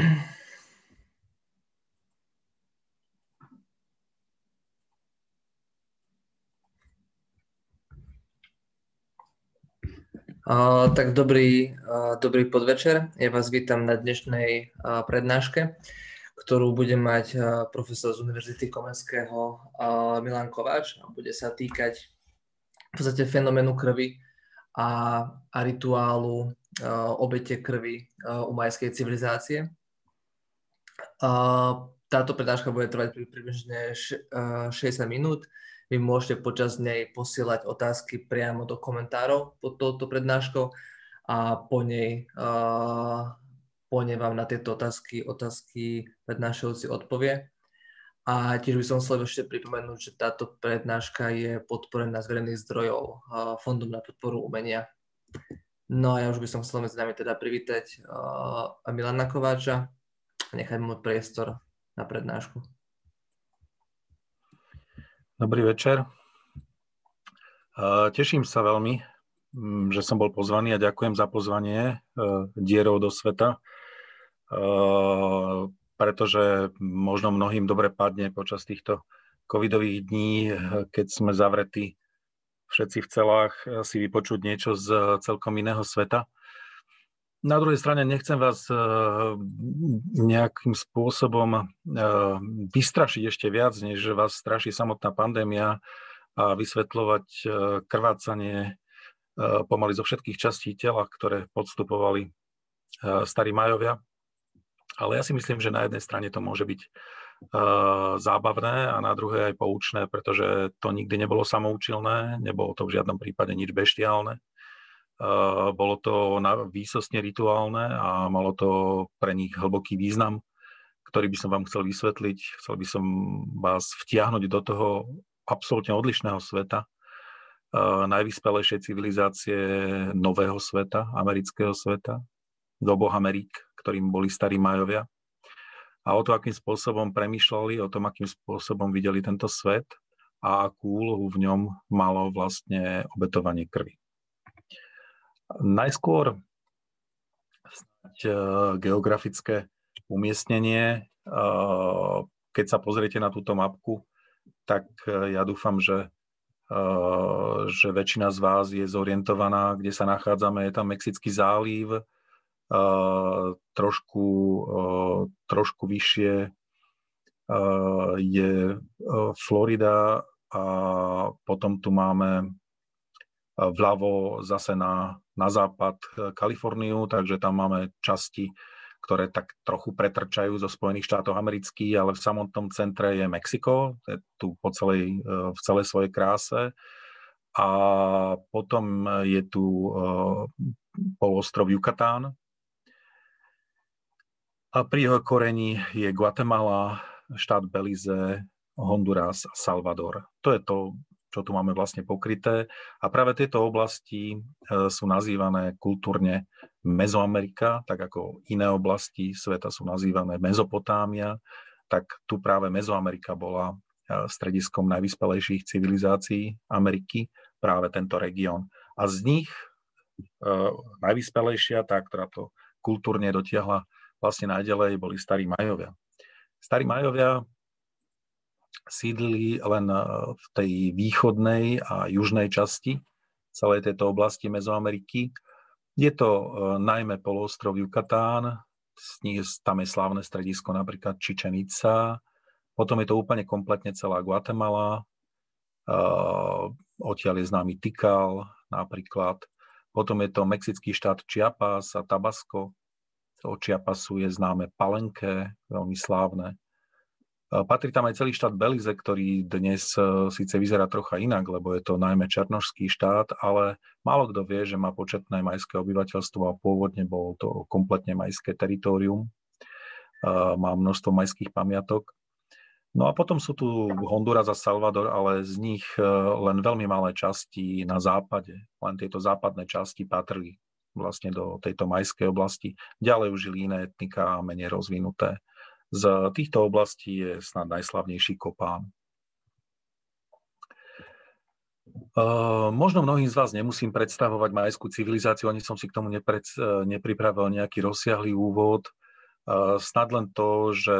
Uh, tak dobrý, uh, dobrý podvečer. Ja vás vítam na dnešnej uh, prednáške, ktorú bude mať profesor z Univerzity Komenského Milan Kováč. Bude sa týkať v podstate fenoménu krvi a, a rituálu obete krvi u majskej civilizácie. Táto prednáška bude trvať približne 60 minút. Vy môžete počas nej posielať otázky priamo do komentárov pod touto prednáškou a po nej, uh, po nej vám na tieto otázky otázky prednášajúci odpovie. A tiež by som chcel ešte pripomenúť, že táto prednáška je podporená z verejných zdrojov uh, Fondom na podporu umenia. No a ja už by som chcel medzi nami teda privítať Milana Kováča a nechať mu priestor na prednášku. Dobrý večer. Teším sa veľmi, že som bol pozvaný a ďakujem za pozvanie e, dierov do sveta, e, pretože možno mnohým dobre padne počas týchto covidových dní, e, keď sme zavretí všetci v celách, si vypočuť niečo z celkom iného sveta. Na druhej strane nechcem vás nejakým spôsobom vystrašiť ešte viac, než vás straší samotná pandémia a vysvetľovať krvácanie pomaly zo všetkých častí tela, ktoré podstupovali starí majovia. Ale ja si myslím, že na jednej strane to môže byť zábavné a na druhej aj poučné, pretože to nikdy nebolo samoučilné, nebolo to v žiadnom prípade nič beštiálne bolo to výsostne rituálne a malo to pre nich hlboký význam, ktorý by som vám chcel vysvetliť. Chcel by som vás vtiahnuť do toho absolútne odlišného sveta, najvyspelejšej civilizácie nového sveta, amerického sveta, do oboch Amerik, ktorým boli starí majovia. A o to, akým spôsobom premýšľali, o tom, akým spôsobom videli tento svet a akú úlohu v ňom malo vlastne obetovanie krvi. Najskôr snáď e, geografické umiestnenie. E, keď sa pozriete na túto mapku, tak e, ja dúfam, že, že väčšina z vás je zorientovaná, kde sa nachádzame. Je tam Mexický záliv, trošku, trošku vyššie je Florida a potom tu máme vľavo zase na na západ e, Kaliforniu, takže tam máme časti, ktoré tak trochu pretrčajú zo Spojených štátov amerických, ale v samotnom centre je Mexiko, je tu po celej, e, v celej svojej kráse. A potom je tu polostrov Yucatán. A pri jeho korení je Guatemala, štát Belize, Honduras a Salvador. To je to čo tu máme vlastne pokryté. A práve tieto oblasti e, sú nazývané kultúrne Mezoamerika, tak ako iné oblasti sveta sú nazývané Mezopotámia, tak tu práve Mezoamerika bola e, strediskom najvyspelejších civilizácií Ameriky, práve tento región. A z nich e, najvyspelejšia, tá, ktorá to kultúrne dotiahla vlastne najďalej, boli starí Majovia. Starí Majovia sídlili len eh, v tej východnej a južnej časti celej tejto oblasti Mezoameriky. Je to eh, najmä poloostrov Yucatán, tam je slávne stredisko napríklad Čičenica, potom je to úplne kompletne celá Guatemala, eh, odtiaľ je známy Tikal napríklad, potom je to mexický štát Chiapas a Tabasco, o Chiapasu je známe Palenke, veľmi slávne. Patrí tam aj celý štát Belize, ktorý dnes e, síce vyzerá trocha inak, lebo je to najmä černožský štát, ale málo kto vie, že má početné majské obyvateľstvo a pôvodne bol to kompletne majské teritorium. Má množstvo majských pamiatok. No a potom sú tu Honduras a Salvador, ale z nich e, len veľmi malé časti na západe. Len tieto západné časti patrili vlastne do tejto majskej oblasti. Ďalej už žili iné etnika menej rozvinuté. Z týchto oblastí je snad najslavnejší Kopán. Uh, možno mnohým z vás nemusím predstavovať majskú civilizáciu, ani som si k tomu nepred, uh, nepripravil nejaký rozsiahlý úvod. Snad len to, že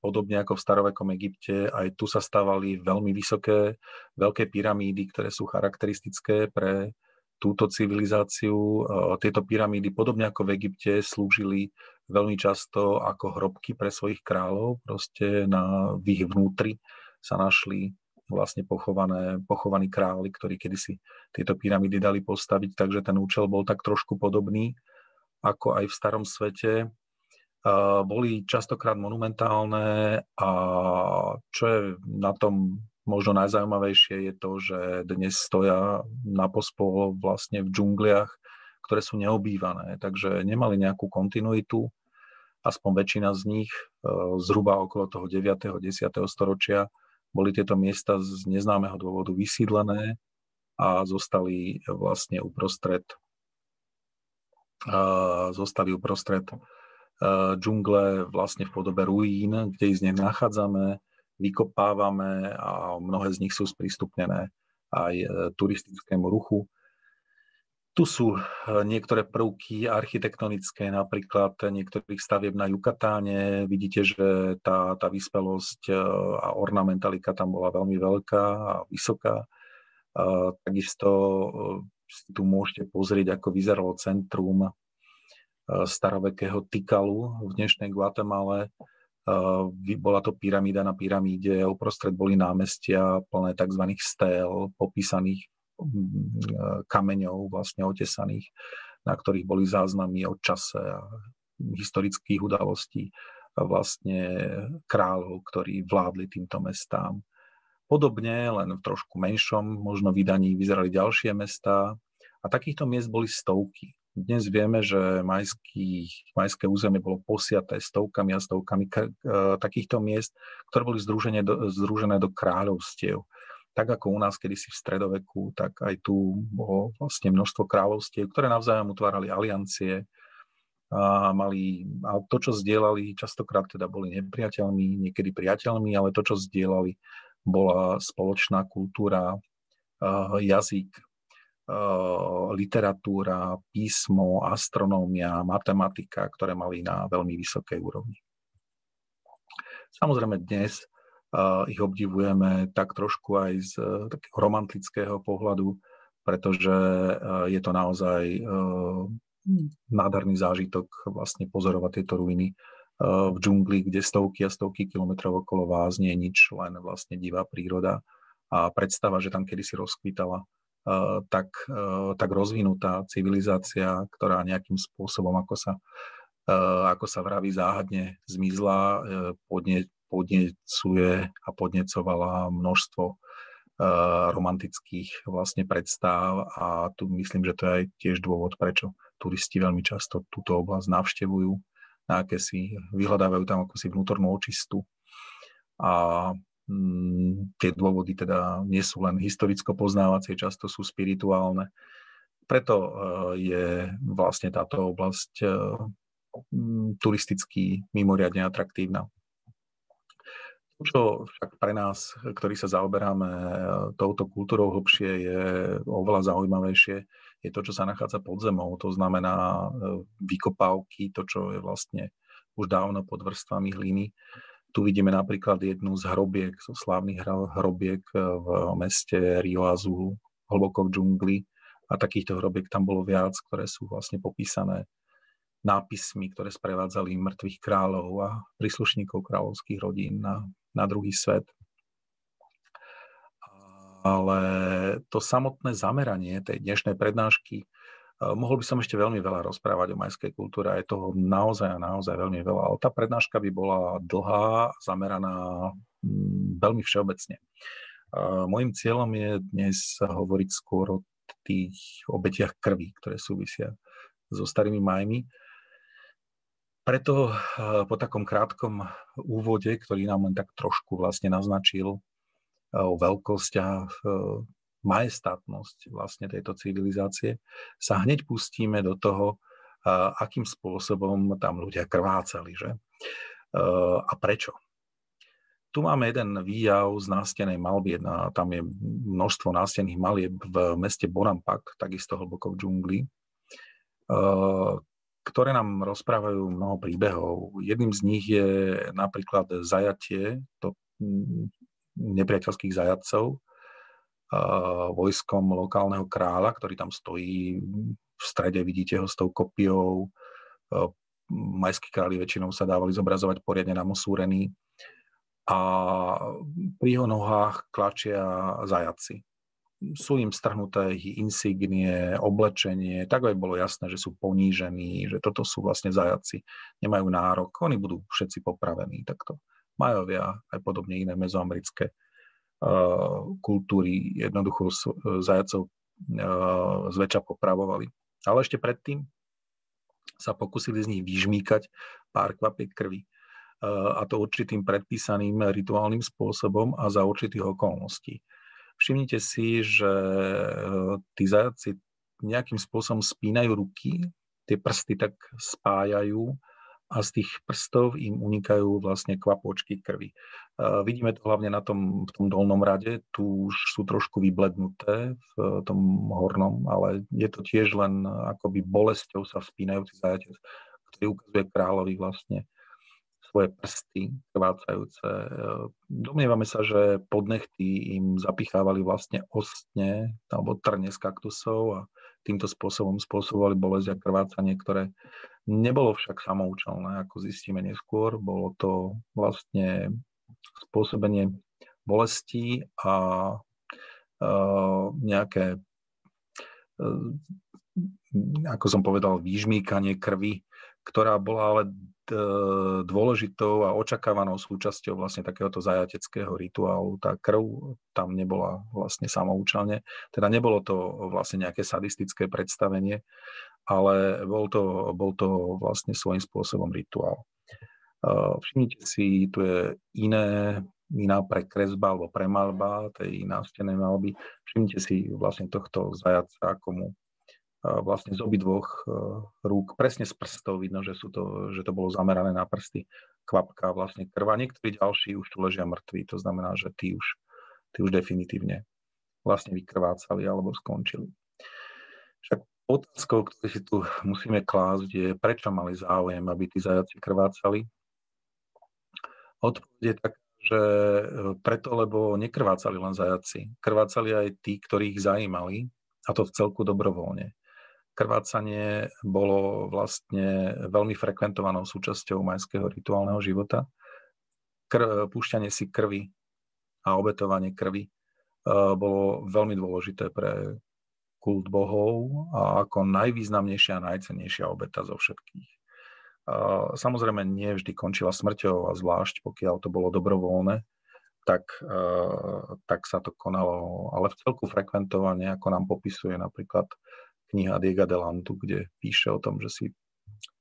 podobne ako v starovekom Egypte, aj tu sa stávali veľmi vysoké, veľké pyramídy, ktoré sú charakteristické pre túto civilizáciu. Tieto pyramídy, podobne ako v Egypte, slúžili veľmi často ako hrobky pre svojich kráľov. Proste na, v ich vnútri sa našli vlastne pochované, pochovaní králi, ktorí kedysi tieto pyramídy dali postaviť, takže ten účel bol tak trošku podobný ako aj v starom svete boli častokrát monumentálne a čo je na tom možno najzaujímavejšie je to, že dnes stoja na pospol vlastne v džungliach, ktoré sú neobývané, takže nemali nejakú kontinuitu, aspoň väčšina z nich, e, zhruba okolo toho 9. 10. storočia, boli tieto miesta z neznámeho dôvodu vysídlené a zostali vlastne uprostred zostali uprostred Eh, džungle vlastne v podobe ruín, kde ich z nich nachádzame, vykopávame a mnohé z nich sú sprístupnené aj eh, turistickému ruchu. Tu sú eh, niektoré prvky architektonické, napríklad niektorých stavieb na Jukatáne. Vidíte, že tá, tá vyspelosť a ornamentalika tam bola veľmi veľká a vysoká. Takisto si tu môžete pozrieť, ako vyzeralo centrum Eh, starovekého Tikalu v dnešnej Guatemale. Eh, bola to pyramída na pyramíde, uprostred boli námestia plné tzv. stél, popísaných eh, kameňov, vlastne otesaných, na ktorých boli záznamy o čase a historických udalostí vlastne kráľov, ktorí vládli týmto mestám. Podobne, len v trošku menšom možno vydaní vyzerali ďalšie mesta a takýchto miest boli stovky. Dnes vieme, že majský, majské územie bolo posiaté stovkami a stovkami e, takýchto miest, ktoré boli združené do, združené do kráľovstiev. Tak ako u nás kedysi v stredoveku, tak aj tu bolo vlastne množstvo kráľovstiev, ktoré navzájom utvárali aliancie, a mali, a to, čo zdieľali, častokrát teda boli nepriateľmi, niekedy priateľmi, ale to, čo zdieľali, bola spoločná kultúra, jazyk, literatúra, písmo, astronómia, matematika, ktoré mali na veľmi vysokej úrovni. Samozrejme dnes ich obdivujeme tak trošku aj z uh, takého romantického pohľadu, pretože uh, je to naozaj nádherný zážitok vlastne pozorovať tieto ruiny v džungli, kde stovky a stovky kilometrov okolo vás nie je nič, len vlastne divá príroda. A predstava, že tam kedysi rozkvítala Eh, tak, tak rozvinutá civilizácia, ktorá nejakým spôsobom, ako sa, ako sa vraví, záhadne zmizla, podne, podnecuje a podnecovala množstvo romantických vlastne predstav a tu myslím, že to je aj tiež dôvod, prečo turisti veľmi často túto oblasť navštevujú, na aké si vyhľadávajú tam ako si vnútornú očistu a Mm, tie dôvody teda nie sú len historicko-poznávacie, často sú spirituálne. Preto eh, je vlastne táto oblasť eh, mm, turisticky mimoriadne atraktívna. Čo však pre nás, ktorí sa zaoberáme eh, touto kultúrou hlbšie, je oveľa zaujímavejšie, je to, čo sa nachádza pod zemou. To znamená vykopávky, to, čo je vlastne už dávno pod vrstvami hliny tu vidíme napríklad jednu z hrobiek, zo slávnych hrobiek eh, v meste Rio Azul, hlboko v džungli. A takýchto hrobiek tam bolo viac, ktoré sú vlastne popísané nápismi, ktoré sprevádzali mŕtvych kráľov a príslušníkov kráľovských rodín na, na druhý svet. Ale to samotné zameranie tej dnešnej prednášky Eh, mohol by som ešte veľmi veľa rozprávať o majskej kultúre, je toho naozaj a naozaj veľmi veľa, ale tá prednáška by bola dlhá, zameraná mm, veľmi všeobecne. Eh, Mojím cieľom je dnes hovoriť skôr o tých obetiach krvi, ktoré súvisia so starými majmi. Preto eh, po takom krátkom úvode, ktorý nám len tak trošku vlastne naznačil o veľkosť a majestátnosť vlastne tejto civilizácie, sa hneď pustíme do toho, akým spôsobom tam ľudia krvácali. Že? A prečo? Tu máme jeden výjav z nástenej malby, tam je množstvo nástených malieb v meste Bonampak, takisto hlboko v džungli. Ktoré nám rozprávajú mnoho príbehov. Jedným z nich je napríklad zajatie to, mm, nepriateľských zajacov vojskom lokálneho kráľa, ktorý tam stojí v strede, vidíte ho s tou kopiou. Majskí králi väčšinou sa dávali zobrazovať poriadne namosúrení a pri jeho nohách klačia zajaci sú im strhnuté ich insignie, oblečenie, tak aj bolo jasné, že sú ponížení, že toto sú vlastne zajaci, nemajú nárok, oni budú všetci popravení takto. Majovia, aj podobne iné mezoamerické uh, kultúry jednoducho zajacov uh, zväčša popravovali. Ale ešte predtým sa pokusili z nich vyžmýkať pár kvapiek krvi. A to určitým predpísaným rituálnym spôsobom a za určitých okolností. Všimnite si, že eh, tí zajaci nejakým spôsobom spínajú ruky, tie prsty tak spájajú a z tých prstov im unikajú vlastne kvapočky krvi. Uh, vidíme to hlavne na tom, v tom dolnom rade, tu už sú trošku vyblednuté v tom hornom, ale je to tiež len akoby bolesťou sa spínajúci zajatec, ktorý ukazuje kráľovi vlastne svoje prsty krvácajúce. Domnievame sa, že podnechty im zapichávali vlastne ostne alebo trne z kaktusov a týmto spôsobom spôsobovali bolesť a krvácanie, ktoré nebolo však samoučelné, ako zistíme neskôr. Bolo to vlastne spôsobenie bolesti a nejaké, ako som povedal, výžmýkanie krvi, ktorá bola ale dôležitou a očakávanou súčasťou vlastne takéhoto zajateckého rituálu. Tá krv tam nebola vlastne samoučelne, teda nebolo to vlastne nejaké sadistické predstavenie, ale bol to, bol to vlastne svojím spôsobom rituál. Všimnite si, tu je iné, iná prekresba alebo premalba tej nástenej malby. Všimnite si vlastne tohto zajaca, ako mu vlastne z obidvoch e, rúk, presne z prstov vidno, že, sú to, že to bolo zamerané na prsty, kvapka vlastne krva. Niektorí ďalší už tu ležia mŕtvi, to znamená, že tí už, tí už definitívne vlastne vykrvácali alebo skončili. Však otázkou, ktorú si tu musíme klásť, je, prečo mali záujem, aby tí zajaci krvácali. Odpoveď je taká, že e, preto, lebo nekrvácali len zajaci. Krvácali aj tí, ktorých zajímali, a to v celku dobrovoľne krvácanie bolo vlastne veľmi frekventovanou súčasťou majského rituálneho života. Kr- púšťanie si krvi a obetovanie krvi uh, bolo veľmi dôležité pre kult bohov a ako najvýznamnejšia a najcennejšia obeta zo všetkých. Uh, samozrejme, nie vždy končila smrťou a zvlášť pokiaľ to bolo dobrovoľné, tak, uh, tak sa to konalo, ale v celku frekventovanie, ako nám popisuje napríklad kniha Diega de kde píše o tom, že si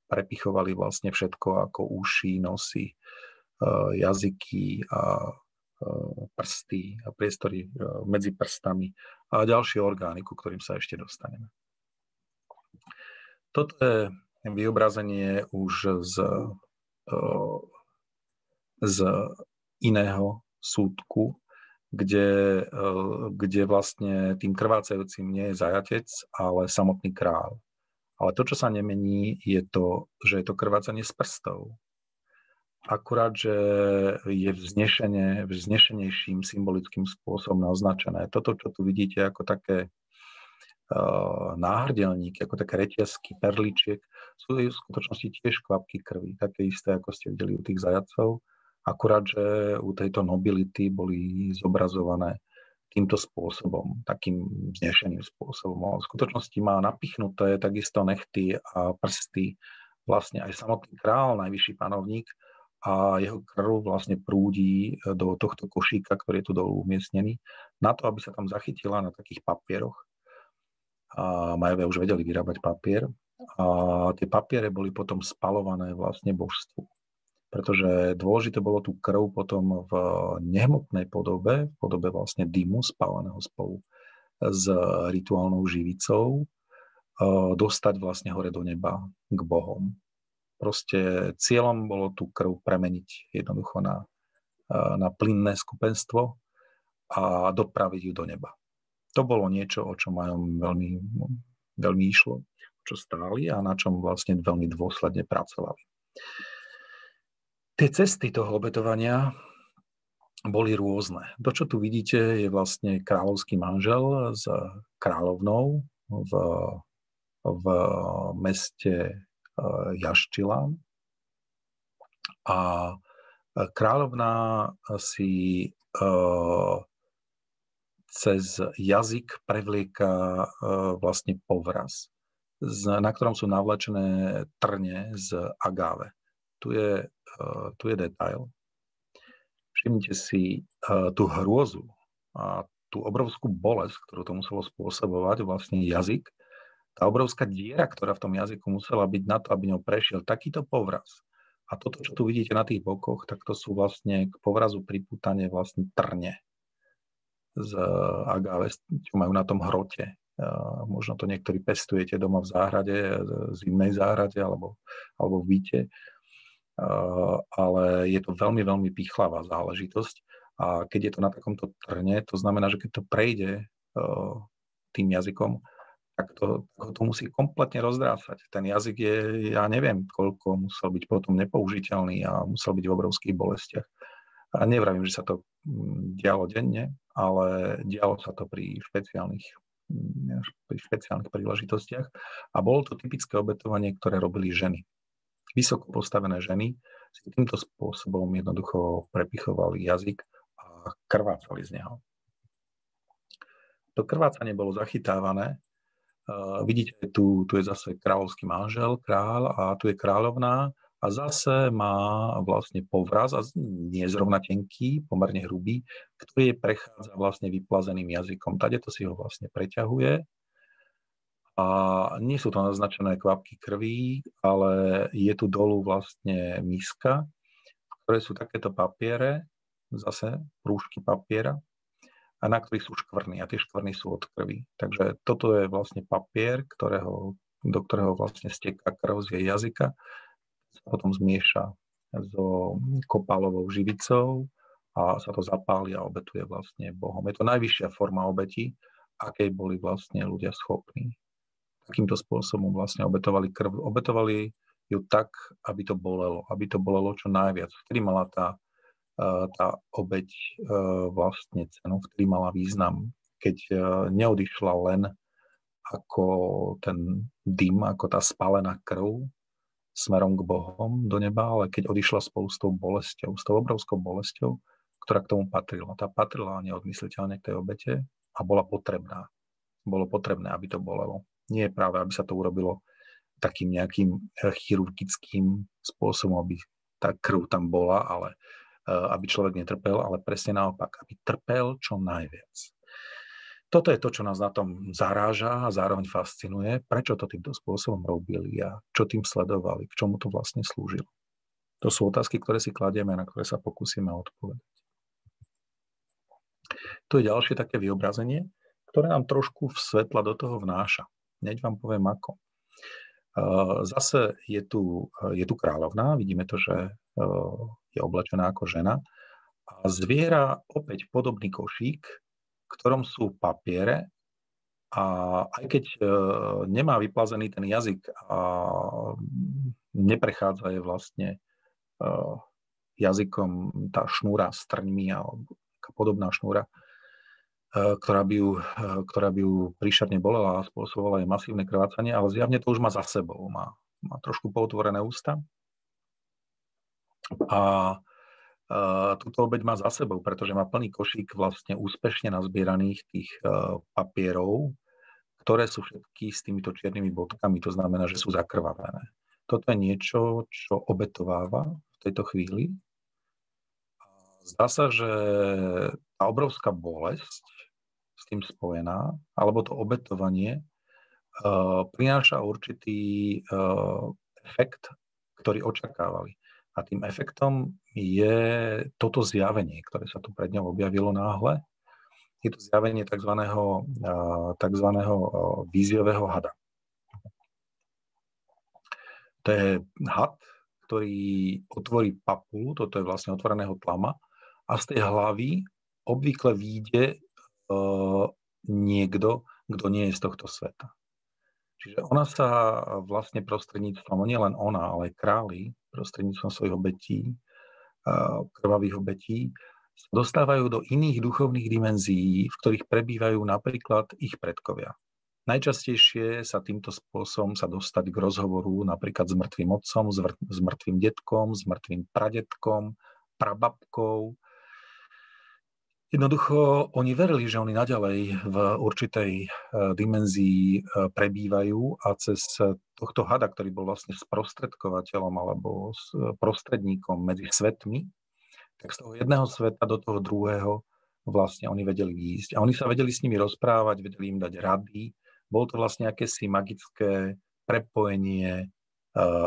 prepichovali vlastne všetko ako uši, nosy, eh, jazyky a eh, prsty a priestory eh, medzi prstami a ďalšie orgány, ku ktorým sa ešte dostaneme. Toto je vyobrazenie už z, z iného súdku, kde, eh, kde vlastne tým krvácajúcim nie je zajatec, ale samotný král. Ale to, čo sa nemení, je to, že je to krvácanie z prstov. Akurát, že je vznešenie, vznešenejším symbolickým spôsobom naznačené. Toto, čo tu vidíte ako také uh, náhrdelníky, ako také reťazky, perličiek, sú v skutočnosti tiež kvapky krvi, také isté, ako ste videli u tých zajacov Akurát, že u tejto nobility boli zobrazované týmto spôsobom, takým vznešeným spôsobom. v skutočnosti má napichnuté takisto nechty a prsty vlastne aj samotný král, najvyšší panovník a jeho krv vlastne prúdi do tohto košíka, ktorý je tu dolu umiestnený, na to, aby sa tam zachytila na takých papieroch. A Majovia už vedeli vyrábať papier a tie papiere boli potom spalované vlastne božstvu pretože dôležité bolo tú krv potom v nehmotnej podobe, v podobe vlastne dymu spáleného spolu s rituálnou živicou, dostať vlastne hore do neba k Bohom. Proste cieľom bolo tú krv premeniť jednoducho na, na plynné skupenstvo a dopraviť ju do neba. To bolo niečo, o čo majom veľmi, veľmi išlo. čo stáli a na čom vlastne veľmi dôsledne pracovali. Tie cesty toho obetovania boli rôzne. To, čo tu vidíte, je vlastne kráľovský manžel s kráľovnou v, v meste e, Jaštila. A kráľovná si uh, cez jazyk prevlieka uh, vlastne povraz, na ktorom sú navlečené trne z agáve. Tu je, tu je detail. Všimnite si tú hrôzu a tú obrovskú bolesť, ktorú to muselo spôsobovať, vlastne jazyk, tá obrovská diera, ktorá v tom jazyku musela byť na to, aby ňou prešiel takýto povraz, a toto, čo tu vidíte na tých bokoch, tak to sú vlastne k povrazu pripútanie vlastne trne z agave, čo majú na tom hrote. Možno to niektorí pestujete doma v záhrade, zimnej záhrade alebo, alebo v byte. Ale je to veľmi, veľmi pichlavá záležitosť. A keď je to na takomto trne, to znamená, že keď to prejde tým jazykom, tak to, to musí kompletne rozdrásať. Ten jazyk je, ja neviem, koľko musel byť potom nepoužiteľný a musel byť v obrovských bolestiach. A nevravím, že sa to mm, dialo denne, ale dialo sa to pri špeciálnych, mm, pri špeciálnych príležitostiach. A bolo to typické obetovanie, ktoré robili ženy. Vysoko postavené ženy si týmto spôsobom jednoducho prepichovali jazyk a krvácali z neho. To krvácanie bolo zachytávané Uh, vidíte, tu, tu je zase kráľovský manžel, král a tu je kráľovná a zase má vlastne povraz a nie zrovna tenký, pomerne hrubý, ktorý prechádza vlastne vyplazeným jazykom. Tade to si ho vlastne preťahuje a nie sú to naznačené kvapky krví, ale je tu dolu vlastne miska, v ktorej sú takéto papiere, zase prúžky papiera, a na ktorých sú škvrny a tie škvrny sú od krvi. Takže toto je vlastne papier, ktorého, do ktorého vlastne steká krv z jej jazyka, potom zmieša so kopalovou živicou a sa to zapáli a obetuje vlastne Bohom. Je to najvyššia forma obeti, akej boli vlastne ľudia schopní. Takýmto spôsobom vlastne obetovali krv. Obetovali ju tak, aby to bolelo, aby to bolelo čo najviac. Vtedy mala tá tá obeď vlastne cenu, vtedy mala význam, keď neodišla len ako ten dym, ako tá spálená krv smerom k Bohom do neba, ale keď odišla spolu s tou bolesťou, s tou obrovskou bolesťou, ktorá k tomu patrila. Tá patrila neodmysliteľne k tej obete a bola potrebná. Bolo potrebné, aby to bolelo. Nie je práve, aby sa to urobilo takým nejakým eh, chirurgickým spôsobom, aby tá krv tam bola, ale Eh, aby človek netrpel, ale presne naopak, aby trpel čo najviac. Toto je to, čo nás na tom zaráža a zároveň fascinuje, prečo to týmto spôsobom robili a čo tým sledovali, k čomu to vlastne slúžilo. To sú otázky, ktoré si kladieme, na ktoré sa pokúsime odpovedať. Tu je ďalšie také vyobrazenie, ktoré nám trošku svetla do toho vnáša. Hneď vám poviem ako. Eh, zase je tu, eh, je tu kráľovná, vidíme to, že je oblečená ako žena. A zviera opäť podobný košík, v ktorom sú papiere a aj keď nemá vyplazený ten jazyk a neprechádza je vlastne jazykom tá šnúra s trňmi alebo podobná šnúra, ktorá by, ju, ktorá by ju príšerne bolela a spôsobovala jej masívne krvácanie, ale zjavne to už má za sebou. Má, má trošku pootvorené ústa a túto obeď má za sebou, pretože má plný košík vlastne úspešne nazbieraných tých e, papierov, ktoré sú všetky s týmito čiernymi bodkami, to znamená, že sú zakrvavené. Toto je niečo, čo obetováva v tejto chvíli. Zdá sa, že tá obrovská bolesť s tým spojená, alebo to obetovanie, uh, prináša určitý uh, efekt, ktorý očakávali. A tým efektom je toto zjavenie, ktoré sa tu pred ňou objavilo náhle. Je to zjavenie tzv. tzv. víziového hada. To je had, ktorý otvorí papulu, toto je vlastne otvoreného tlama, a z tej hlavy obvykle výjde niekto, kto nie je z tohto sveta. Čiže ona sa vlastne prostredníctvom, nie len ona, ale králi, prostredníctvom svojich obetí, krvavých obetí, dostávajú do iných duchovných dimenzií, v ktorých prebývajú napríklad ich predkovia. Najčastejšie sa týmto spôsobom sa dostať k rozhovoru napríklad s mŕtvým otcom, s mŕtvým detkom, s mŕtvým pradetkom, prababkou, Jednoducho oni verili, že oni naďalej v určitej e, dimenzii e, prebývajú a cez tohto hada, ktorý bol vlastne sprostredkovateľom alebo e, prostredníkom medzi svetmi, tak z toho jedného sveta do toho druhého vlastne oni vedeli ísť. A oni sa vedeli s nimi rozprávať, vedeli im dať rady. Bolo to vlastne akési magické prepojenie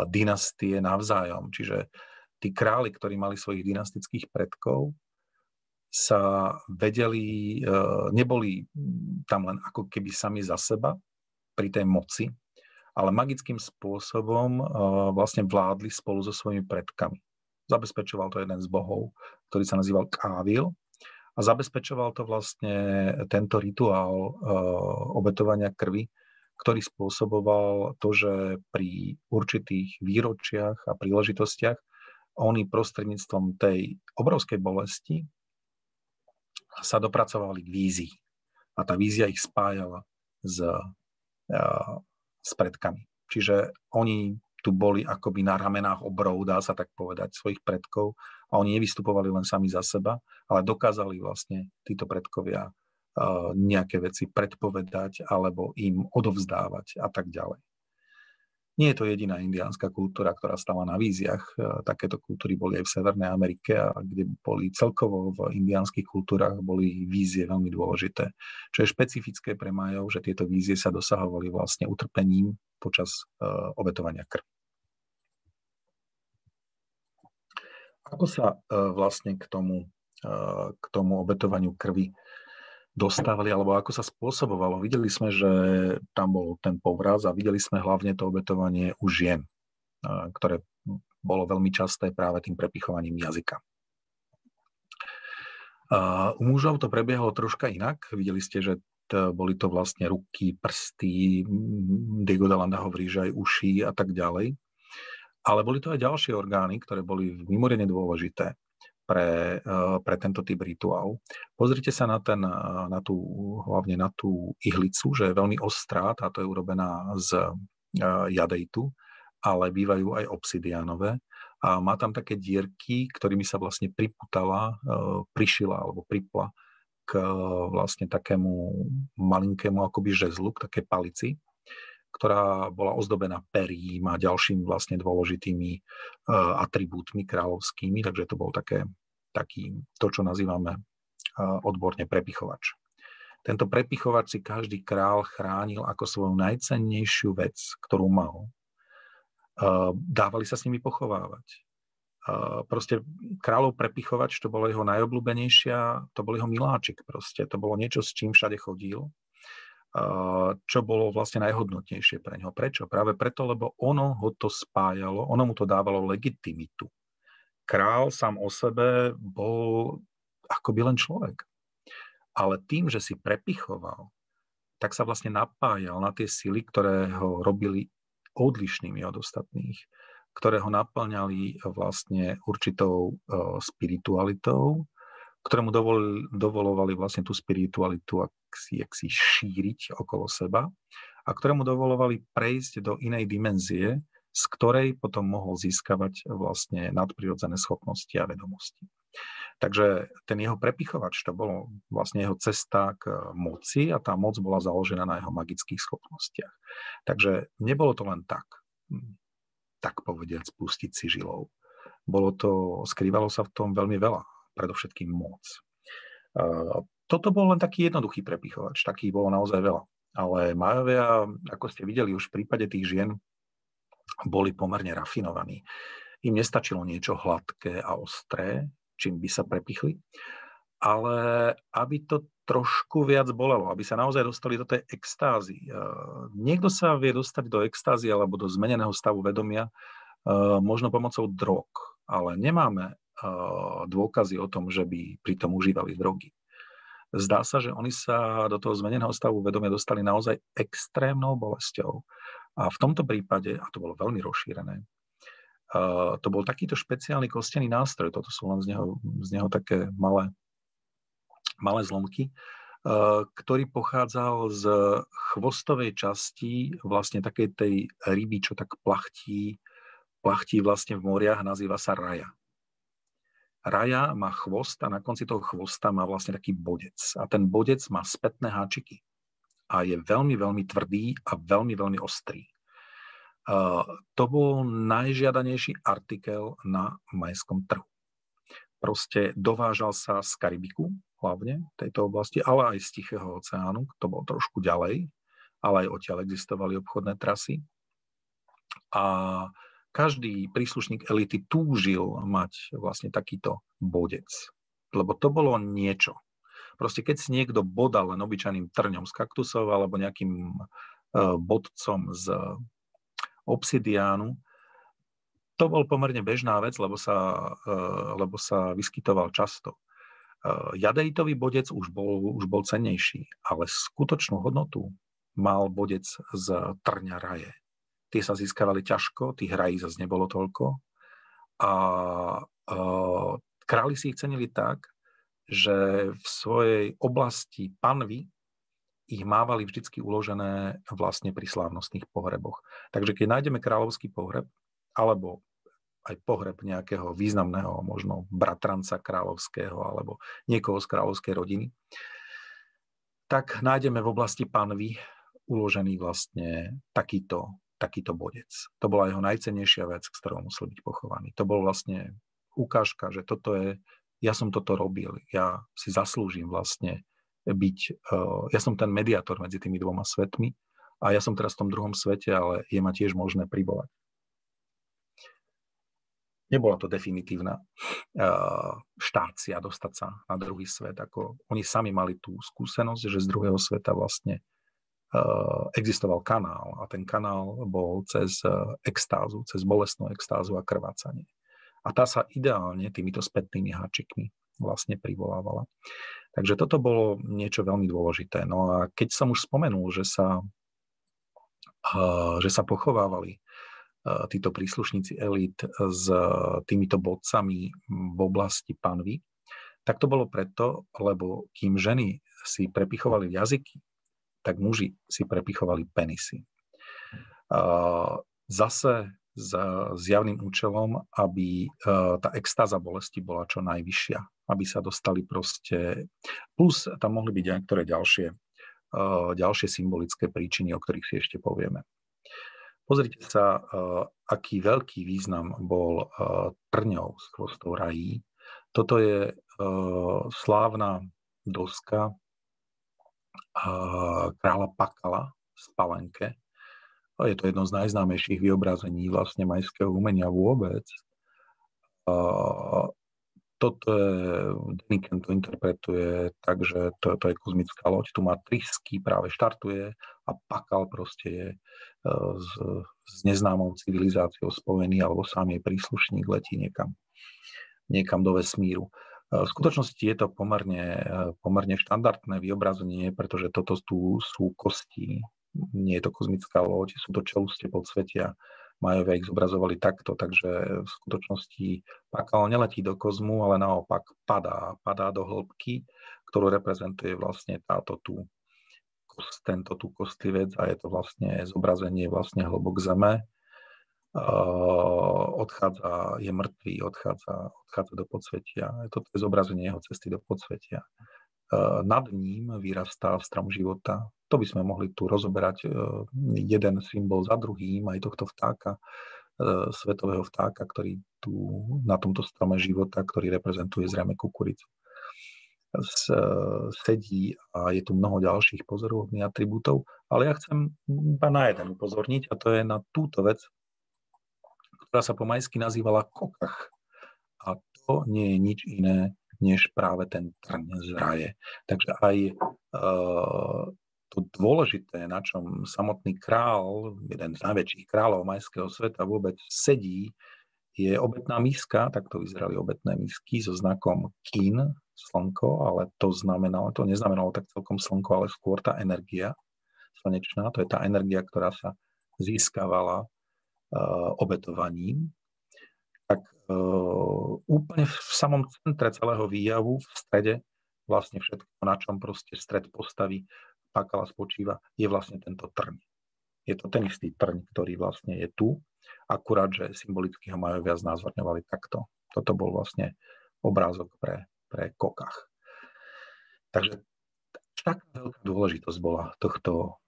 dynastie navzájom. Čiže tí králi, ktorí mali svojich dynastických predkov, sa vedeli, e, neboli tam len ako keby sami za seba pri tej moci, ale magickým spôsobom e, vlastne vládli spolu so svojimi predkami. Zabezpečoval to jeden z bohov, ktorý sa nazýval Kávil a zabezpečoval to vlastne tento rituál e, obetovania krvi, ktorý spôsoboval to, že pri určitých výročiach a príležitostiach oni prostredníctvom tej obrovskej bolesti sa dopracovali k vízii. A tá vízia ich spájala s, s predkami. Čiže oni tu boli akoby na ramenách obrov, dá sa tak povedať, svojich predkov a oni nevystupovali len sami za seba, ale dokázali vlastne títo predkovia nejaké veci predpovedať alebo im odovzdávať a tak ďalej. Nie je to jediná indiánska kultúra, ktorá stala na víziach. E, takéto kultúry boli aj v Severnej Amerike, a kde boli celkovo v indiánskych kultúrach boli vízie veľmi dôležité. Čo je špecifické pre Majov, že tieto vízie sa dosahovali vlastne utrpením počas uh, obetovania krvi. Ako sa uh, vlastne k tomu, k tomu obetovaniu krvi dostávali, alebo ako sa spôsobovalo. Videli sme, že tam bol ten povraz a videli sme hlavne to obetovanie u žien, ktoré bolo veľmi časté práve tým prepichovaním jazyka. U mužov to prebiehalo troška inak. Videli ste, že boli to vlastne ruky, prsty, Diego Landa hovorí, že aj uši a tak ďalej. Ale boli to aj ďalšie orgány, ktoré boli mimoriadne dôležité pre, eh, pre tento typ rituál. Pozrite sa na, ten, eh, na tú, hlavne na tú ihlicu, že je veľmi ostrá, táto je urobená z eh, jadejtu, ale bývajú aj obsidianové a má tam také dierky, ktorými sa vlastne priputala, prišila alebo pripla k vlastne takému malinkému akoby žezlu, k také palici, ktorá bola ozdobená perím a ďalšími vlastne dôležitými uh, atribútmi kráľovskými, takže to bol také, taký, to, čo nazývame uh, odborne prepichovač. Tento prepichovač si každý král chránil ako svoju najcennejšiu vec, ktorú mal. Uh, dávali sa s nimi pochovávať. Proste kráľov prepichovač, to bolo jeho najobľúbenejšia, to bol jeho miláčik proste, to bolo niečo, s čím všade chodil čo bolo vlastne najhodnotnejšie pre neho. Prečo? Práve preto, lebo ono ho to spájalo, ono mu to dávalo legitimitu. Král sám o sebe bol akoby len človek. Ale tým, že si prepichoval, tak sa vlastne napájal na tie sily, ktoré ho robili odlišnými od ostatných, ktoré ho naplňali vlastne určitou spiritualitou, ktorému dovol, dovolovali vlastne tú spiritualitu ak si, ak si šíriť okolo seba a ktorému dovolovali prejsť do inej dimenzie, z ktorej potom mohol získavať vlastne nadprirodzené schopnosti a vedomosti. Takže ten jeho prepichovač, to bolo vlastne jeho cesta k moci a tá moc bola založená na jeho magických schopnostiach. Takže nebolo to len tak, tak povediať, spustiť si žilou. Bolo to, skrývalo sa v tom veľmi veľa predovšetkým moc. Toto bol len taký jednoduchý prepichovač, taký bolo naozaj veľa. Ale Majovia, ako ste videli už v prípade tých žien, boli pomerne rafinovaní. Im nestačilo niečo hladké a ostré, čím by sa prepichli, ale aby to trošku viac bolelo, aby sa naozaj dostali do tej extázy. Niekto sa vie dostať do extázy alebo do zmeneného stavu vedomia možno pomocou drog, ale nemáme dôkazy o tom, že by pritom užívali drogy. zdá sa, že oni sa do toho zmeneného stavu vedomia dostali naozaj extrémnou bolesťou. A v tomto prípade, a to bolo veľmi rozšírené, uh, to bol takýto špeciálny kostený nástroj, toto sú len z neho, z neho také malé, malé zlomky, uh, ktorý pochádzal z chvostovej časti vlastne takej tej ryby, čo tak plachtí, plachtí vlastne v moriach, nazýva sa raja. Raja má chvost a na konci toho chvosta má vlastne taký bodec. A ten bodec má spätné háčiky. A je veľmi, veľmi tvrdý a veľmi, veľmi ostrý. Uh, to bol najžiadanejší artikel na majskom trhu. Proste dovážal sa z Karibiku, hlavne v tejto oblasti, ale aj z Tichého oceánu, to bol trošku ďalej, ale aj odtiaľ existovali obchodné trasy. A každý príslušník elity túžil mať vlastne takýto bodec. Lebo to bolo niečo. Proste keď si niekto bodal len obyčajným trňom z kaktusov alebo nejakým e, bodcom z obsidiánu, to bol pomerne bežná vec, lebo sa, e, lebo sa vyskytoval často. E, jadeitový bodec už bol, už bol cennejší, ale skutočnú hodnotu mal bodec z trňa raje tie sa získavali ťažko, tých hrají zase nebolo toľko. A uh, králi si ich cenili tak, že v svojej oblasti panvy ich mávali vždycky uložené vlastne pri slávnostných pohreboch. Takže keď nájdeme kráľovský pohreb, alebo aj pohreb nejakého významného, možno bratranca kráľovského, alebo niekoho z kráľovskej rodiny, tak nájdeme v oblasti panvy uložený vlastne takýto takýto bodec. To bola jeho najcennejšia vec, s ktorou musel byť pochovaný. To bol vlastne ukážka, že toto je, ja som toto robil, ja si zaslúžim vlastne byť, uh, ja som ten mediátor medzi tými dvoma svetmi a ja som teraz v tom druhom svete, ale je ma tiež možné privolať. Nebola to definitívna uh, štácia dostať sa na druhý svet. Ako oni sami mali tú skúsenosť, že z druhého sveta vlastne Eh, existoval kanál a ten kanál bol cez eh, extázu, cez bolestnú extázu a krvácanie. A tá sa ideálne týmito spätnými háčikmi vlastne privolávala. Takže toto bolo niečo veľmi dôležité. No a keď som už spomenul, že sa, eh, že sa pochovávali títo príslušníci elít s týmito bodcami v oblasti panvy, tak to bolo preto, lebo kým ženy si prepichovali jazyky tak muži si prepichovali penisy. Zase s, s javným účelom, aby e, tá extáza bolesti bola čo najvyššia, aby sa dostali proste, plus tam mohli byť niektoré ďalšie, e, ďalšie symbolické príčiny, o ktorých si ešte povieme. Pozrite sa, e, aký veľký význam bol trňov z chvostov rají. Toto je slávna doska kráľa Pakala z Palenke. Je to jedno z najznámejších vyobrazení vlastne majského umenia vôbec. Toto je, Deniken to interpretuje tak, že to, to je kozmická loď, tu má trysky, práve štartuje a Pakal proste je e, s, s neznámou civilizáciou spojený alebo sám je príslušník, letí niekam, niekam do vesmíru. V skutočnosti je to pomerne, pomerne štandardné vyobrazenie, pretože toto tu sú kosti, nie je to kozmická loď, sú to čeluste podsvetia. Majovia ich zobrazovali takto, takže v skutočnosti Pakal neletí do kozmu, ale naopak padá, padá do hĺbky, ktorú reprezentuje vlastne táto tu, tento tu kostlivec a je to vlastne zobrazenie vlastne hlbok zeme, odchádza, je mŕtvý, odchádza, odchádza do podsvetia. Toto je zobrazenie jeho cesty do podsvetia. Nad ním vyrastá strom života. To by sme mohli tu rozoberať jeden symbol za druhým, aj tohto vtáka, svetového vtáka, ktorý tu na tomto strome života, ktorý reprezentuje zrejme kukuricu sedí a je tu mnoho ďalších pozoruhodných atribútov, ale ja chcem iba na jeden upozorniť a to je na túto vec, ktorá sa po majsky nazývala kokach. A to nie je nič iné, než práve ten trň z raje. Takže aj e, to dôležité, na čom samotný král, jeden z najväčších kráľov majského sveta vôbec sedí, je obetná miska, tak to vyzerali obetné misky so znakom kin, slnko, ale to znamenalo, to neznamenalo tak celkom slnko, ale skôr tá energia slnečná, to je tá energia, ktorá sa získavala obetovaním. Tak uh, úplne v samom centre celého výjavu, v strede, vlastne všetko, na čom proste stred postavy Pakala spočíva, je vlastne tento trň. Je to ten istý trň, ktorý vlastne je tu, akurát, že symbolicky ho majú viac názorňovali takto. Toto bol vlastne obrázok pre, pre kokach. Takže tak veľká dôležitosť bola tohto,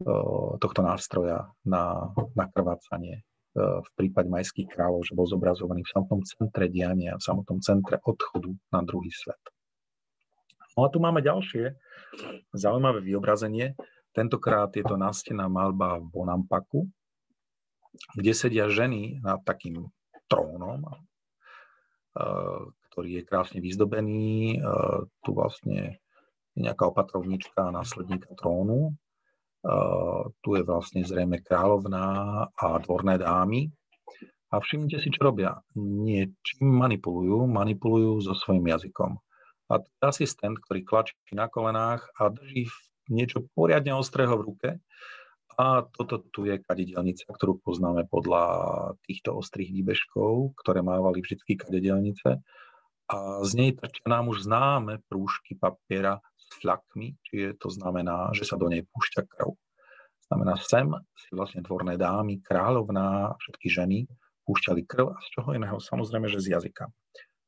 tohto nástroja na, na krvácanie v prípade majských kráľov, že bol zobrazovaný v samotnom centre diania, v samotnom centre odchodu na druhý svet. No a tu máme ďalšie zaujímavé vyobrazenie, Tentokrát je to nástená malba v Bonampaku, kde sedia ženy nad takým trónom, eh, ktorý je krásne vyzdobený. Eh, tu vlastne je nejaká opatrovnička následníka trónu. Eh, tu je vlastne zrejme kráľovná a dvorné dámy. A všimnite si, čo robia. Nie čím manipulujú, manipulujú so svojím jazykom. A asistent, ktorý klačí na kolenách a drží niečo poriadne ostrého v ruke. A toto tu je kadedelnica, ktorú poznáme podľa týchto ostrých výbežkov, ktoré mávali vždy kadedelnice. A z nej trčia nám už známe prúžky papiera s flakmi, čiže to znamená, že sa do nej púšťa krv. Znamená, sem si vlastne dvorné dámy, kráľovná, všetky ženy púšťali krv a z čoho iného? Samozrejme, že z jazyka.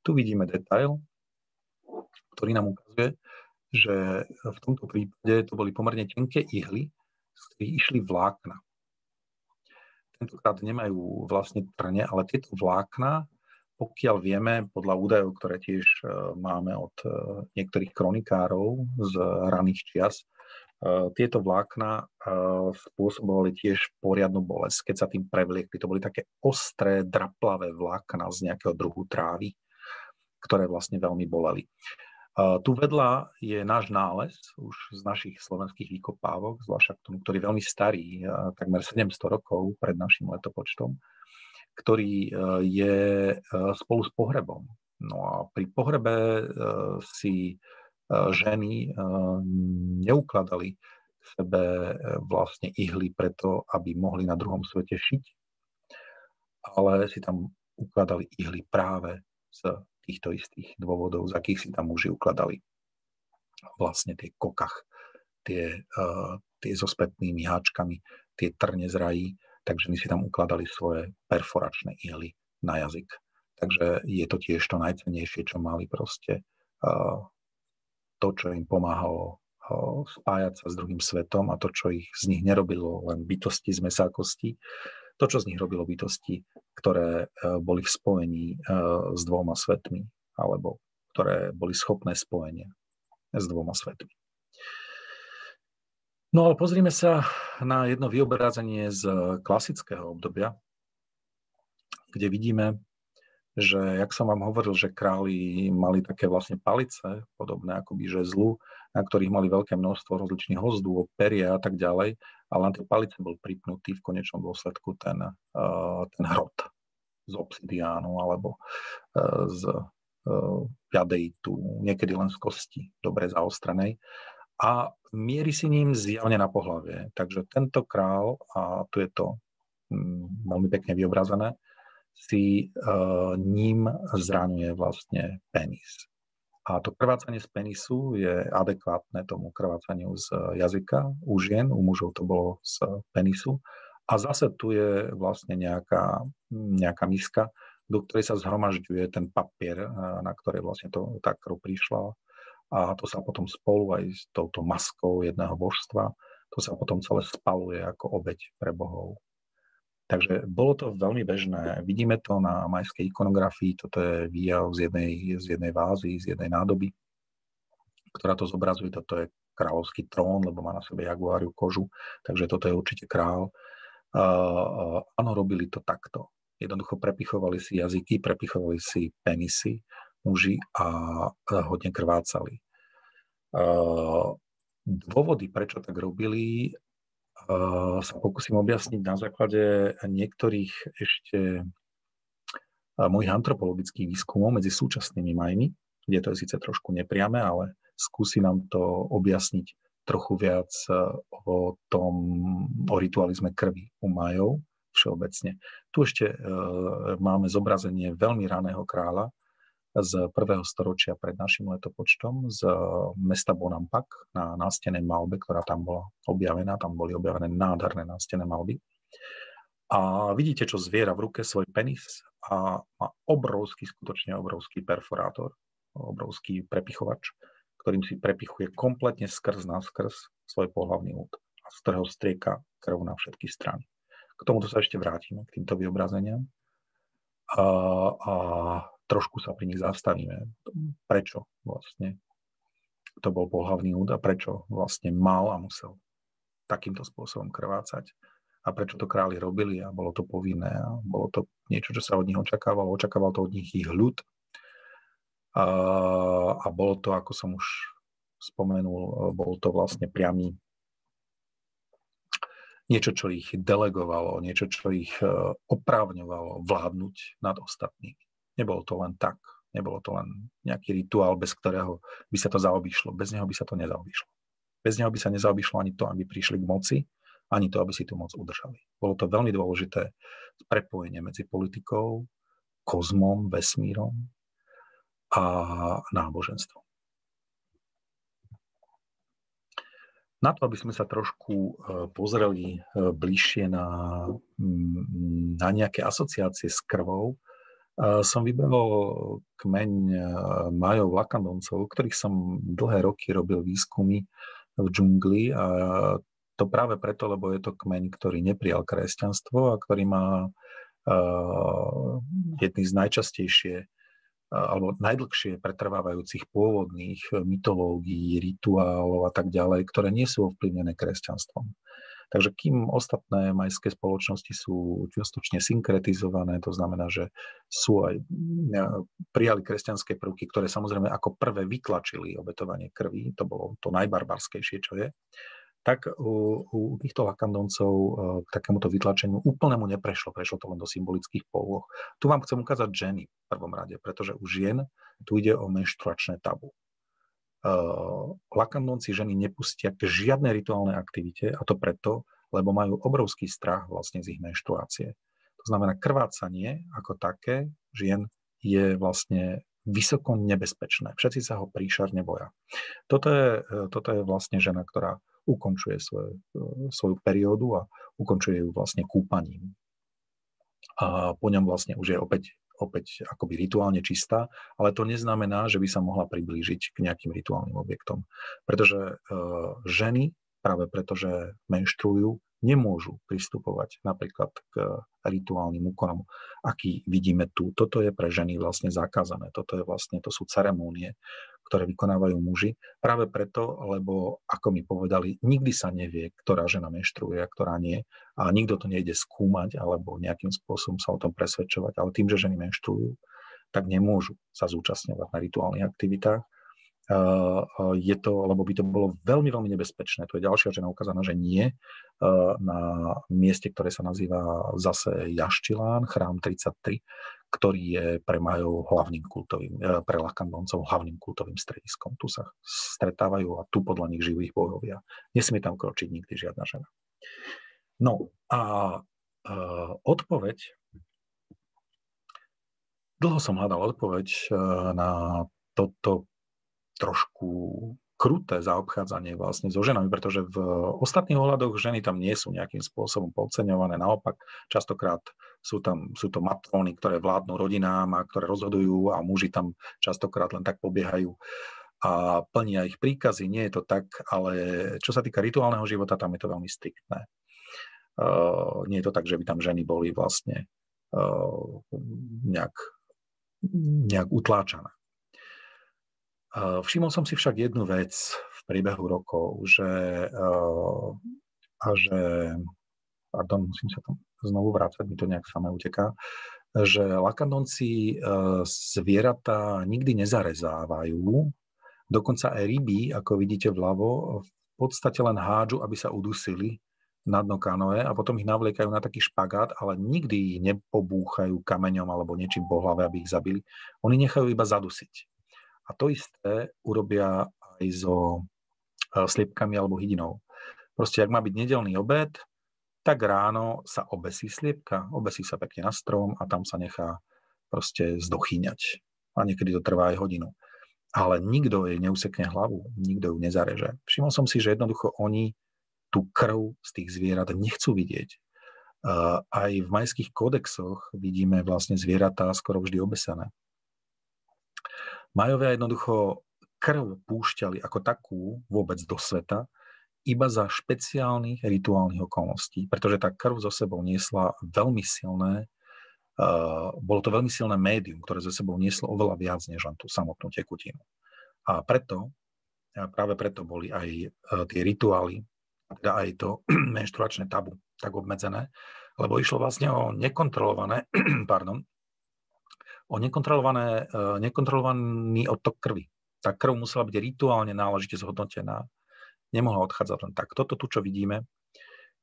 Tu vidíme detail, ktorý nám ukazuje, že v tomto prípade to boli pomerne tenké ihly, z ktorých išli vlákna. Tentokrát nemajú vlastne trne, ale tieto vlákna, pokiaľ vieme, podľa údajov, ktoré tiež e, máme od e, niektorých kronikárov z raných čias, e, tieto vlákna spôsobovali tiež poriadnu bolesť, keď sa tým prevliekli. To boli také ostré, draplavé vlákna z nejakého druhu trávy, ktoré vlastne veľmi boleli. Tu vedľa je náš nález už z našich slovenských výkopávok, zvlášť ktorý je veľmi starý, takmer 700 rokov pred našim letopočtom, ktorý e, je e, spolu s pohrebom. No a pri pohrebe e, si ženy neukladali k sebe vlastne ihly preto, aby mohli na druhom svete šiť, ale si tam ukladali ihly práve z týchto istých dôvodov, z akých si tam muži ukladali vlastne tie kokach, tie, tie so spätnými háčkami, tie trne z rají, takže my si tam ukladali svoje perforačné ihly na jazyk. Takže je to tiež to najcennejšie, čo mali proste uh, to, čo im pomáhalo uh, spájať sa s druhým svetom a to, čo ich z nich nerobilo len bytosti z mesákosti, to, čo z nich robilo bytosti, ktoré e, boli v spojení s dvoma svetmi, alebo ktoré boli schopné spojenia s dvoma svetmi. No ale pozrime sa na jedno vyobrazenie z klasického obdobia, kde vidíme, že, jak som vám hovoril, že králi mali také vlastne palice, podobné akoby žezlu, na ktorých mali veľké množstvo rozličných hozdú, peria a tak ďalej, ale na tie palice bol pripnutý v konečnom dôsledku ten, uh, ten hrot z obsidiánu alebo uh, z uh, jadeitu, niekedy len z kosti, dobre zaostrenej. A mierí si ním zjavne na pohlavie. Takže tento král, a tu je to um, veľmi pekne vyobrazené, si uh, ním zraňuje vlastne penis. A to krvácanie z penisu je adekvátne tomu krvácaniu z jazyka u žien, u mužov to bolo z penisu. A zase tu je vlastne nejaká, nejaká miska, do ktorej sa zhromažďuje ten papier, na ktorej vlastne to, tá krv prišla. A to sa potom spolu aj s touto maskou jedného božstva, to sa potom celé spaluje ako obeď pre bohov. Takže bolo to veľmi bežné. Vidíme to na majskej ikonografii, toto je výjav z jednej, z jednej vázy, z jednej nádoby, ktorá to zobrazuje. Toto je kráľovský trón, lebo má na sebe jaguáriu kožu, takže toto je určite král. Uh, áno, robili to takto. Jednoducho prepichovali si jazyky, prepichovali si penisy muži a hodne krvácali. Dôvody, prečo tak robili, sa pokúsim objasniť na základe niektorých ešte mojich antropologických výskumov medzi súčasnými majmi, kde to je síce trošku nepriame, ale skúsi nám to objasniť trochu viac o tom, o ritualizme krvi u Majov všeobecne. Tu ešte e, máme zobrazenie veľmi raného kráľa z prvého storočia pred našim letopočtom z mesta Bonampak na nástenej malbe, ktorá tam bola objavená. Tam boli objavené nádherné nástené malby. A vidíte, čo zviera v ruke svoj penis a má obrovský, skutočne obrovský perforátor, obrovský prepichovač, ktorým si prepichuje kompletne skrz na skrz svoj pohlavný úd a z ktorého strieka krv na všetky strany. K tomuto sa ešte vrátime, k týmto vyobrazeniam. A, a trošku sa pri nich zastavíme. Prečo vlastne to bol pohlavný úd a prečo vlastne mal a musel takýmto spôsobom krvácať a prečo to králi robili a bolo to povinné a bolo to niečo, čo sa od nich očakávalo. Očakával to od nich ich ľud a, a bolo to, ako som už spomenul, bol to vlastne priamy niečo, čo ich delegovalo, niečo, čo ich e, oprávňovalo vládnuť nad ostatnými. Nebolo to len tak, nebolo to len nejaký rituál, bez ktorého by sa to zaobišlo. Bez neho by sa to nezaobišlo. Bez neho by sa nezaobišlo ani to, aby prišli k moci, ani to, aby si tú moc udržali. Bolo to veľmi dôležité prepojenie medzi politikou, kozmom, vesmírom a náboženstvom. Na to, aby sme sa trošku e, pozreli e, bližšie na, na nejaké asociácie s krvou, som vybral kmeň Majov Lakandoncov, ktorých som dlhé roky robil výskumy v džungli a to práve preto, lebo je to kmeň, ktorý neprijal kresťanstvo a ktorý má uh, jedný z najčastejšie uh, alebo najdlhšie pretrvávajúcich pôvodných mytológií, rituálov a tak ďalej, ktoré nie sú ovplyvnené kresťanstvom. Takže kým ostatné majské spoločnosti sú čiastočne synkretizované, to znamená, že sú aj, prijali kresťanské prvky, ktoré samozrejme ako prvé vytlačili obetovanie krvi, to bolo to najbarbarskejšie, čo je, tak u, u týchto lakandoncov e, k takémuto vytlačeniu úplnému neprešlo, prešlo to len do symbolických poloh. Tu vám chcem ukázať ženy v prvom rade, pretože u žien tu ide o menštruačné tabu. Uh, lakandonci ženy nepustia k žiadnej rituálnej aktivite a to preto, lebo majú obrovský strach vlastne z ich menštruácie. To znamená, krvácanie ako také žien je vlastne vysoko nebezpečné. Všetci sa ho príšarne boja. Toto je, e, toto je vlastne žena, ktorá ukončuje svoje, svoju periódu a ukončuje ju vlastne kúpaním. A po ňom vlastne už je opäť, opäť akoby rituálne čistá, ale to neznamená, že by sa mohla priblížiť k nejakým rituálnym objektom. Pretože e, ženy, práve preto, že menštruujú, nemôžu pristupovať napríklad k rituálnym úkonom, aký vidíme tu. Toto je pre ženy vlastne zakázané. Toto je vlastne, to sú ceremónie, ktoré vykonávajú muži. Práve preto, lebo, ako mi povedali, nikdy sa nevie, ktorá žena menštruuje a ktorá nie. A nikto to nejde skúmať alebo nejakým spôsobom sa o tom presvedčovať. Ale tým, že ženy menštruujú, tak nemôžu sa zúčastňovať na rituálnych aktivitách. Je to, lebo by to bolo veľmi, veľmi nebezpečné. To je ďalšia žena ukázaná, že nie. Na mieste, ktoré sa nazýva zase Jaštilán, chrám 33, ktorý je pre Majov hlavným kultovým, pre Lakandoncov hlavným kultovým strediskom. Tu sa stretávajú a tu podľa nich žijú ich bohovia. Nesmie tam kročiť nikdy žiadna žena. No a odpoveď, dlho som hľadal odpoveď na toto trošku kruté zaobchádzanie vlastne so ženami, pretože v ostatných ohľadoch ženy tam nie sú nejakým spôsobom podceňované. Naopak, častokrát sú, tam, sú to matróny, ktoré vládnu rodinám a ktoré rozhodujú a muži tam častokrát len tak pobiehajú a plnia ich príkazy. Nie je to tak, ale čo sa týka rituálneho života, tam je to veľmi striktné. Uh, nie je to tak, že by tam ženy boli vlastne uh, nejak, nejak utláčané. Uh, všimol som si však jednu vec v priebehu rokov, že, uh, a že pardon, musím sa tam znovu vrácať, mi to nejak samé uteká, že lakandonci e, zvieratá nikdy nezarezávajú, dokonca aj ryby, ako vidíte vľavo, v podstate len hádžu, aby sa udusili na dno kanoe a potom ich navliekajú na taký špagát, ale nikdy ich nepobúchajú kameňom alebo niečím po hlave, aby ich zabili. Oni nechajú iba zadusiť. A to isté urobia aj so e, sliepkami alebo hydinou. Proste, ak má byť nedelný obed, tak ráno sa obesí sliepka, obesí sa pekne na strom a tam sa nechá proste zdochyňať. A niekedy to trvá aj hodinu. Ale nikto jej neusekne hlavu, nikto ju nezareže. Všimol som si, že jednoducho oni tú krv z tých zvierat nechcú vidieť. Aj v majských kodexoch vidíme vlastne zvieratá skoro vždy obesené. Majovia jednoducho krv púšťali ako takú vôbec do sveta iba za špeciálnych rituálnych okolností, pretože tá krv zo sebou niesla veľmi silné, uh, bolo to veľmi silné médium, ktoré zo sebou nieslo oveľa viac než len tú samotnú tekutinu. A preto, a práve preto boli aj uh, tie rituály teda aj to menštruačné tabu tak obmedzené, lebo išlo vlastne o nekontrolované, pardon, o nekontrolované, e, nekontrolovaný odtok krvi. Tá krv musela byť rituálne náležite zhodnotená. Nemohla odchádzať len tak. Toto tu, čo vidíme,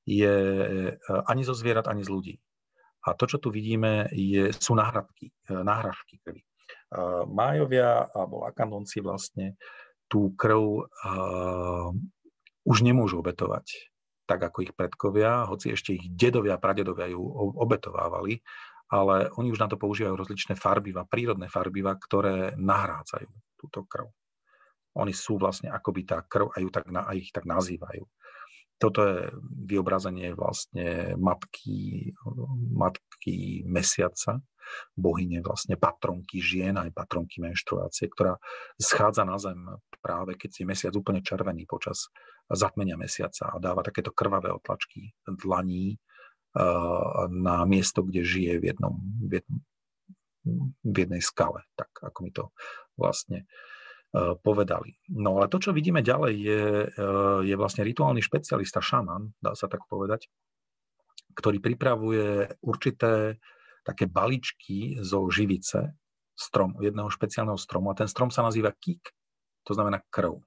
je e, ani zo zvierat, ani z ľudí. A to, čo tu vidíme, je, sú náhradky, e, náhražky krvi. Májovia alebo akandonci vlastne tú krv už nemôžu obetovať tak ako ich predkovia, hoci ešte ich dedovia pradedovia ju obetovávali, ale oni už na to používajú rozličné farbiva, prírodné farbiva, ktoré nahrádzajú túto krv. Oni sú vlastne akoby tá krv a, ju tak, a ich tak nazývajú. Toto je vyobrazenie vlastne matky, matky mesiaca, bohyne vlastne patronky žien, aj patronky menštruácie, ktorá schádza na zem práve keď je mesiac úplne červený počas zatmenia mesiaca a dáva takéto krvavé otlačky dlaní na miesto, kde žije v, jednom, v, jednom, v jednej skale, tak ako mi to vlastne povedali. No ale to, čo vidíme ďalej, je, je vlastne rituálny špecialista, šaman, dá sa tak povedať, ktorý pripravuje určité také balíčky zo živice strom, jedného špeciálneho stromu a ten strom sa nazýva kik, to znamená krv.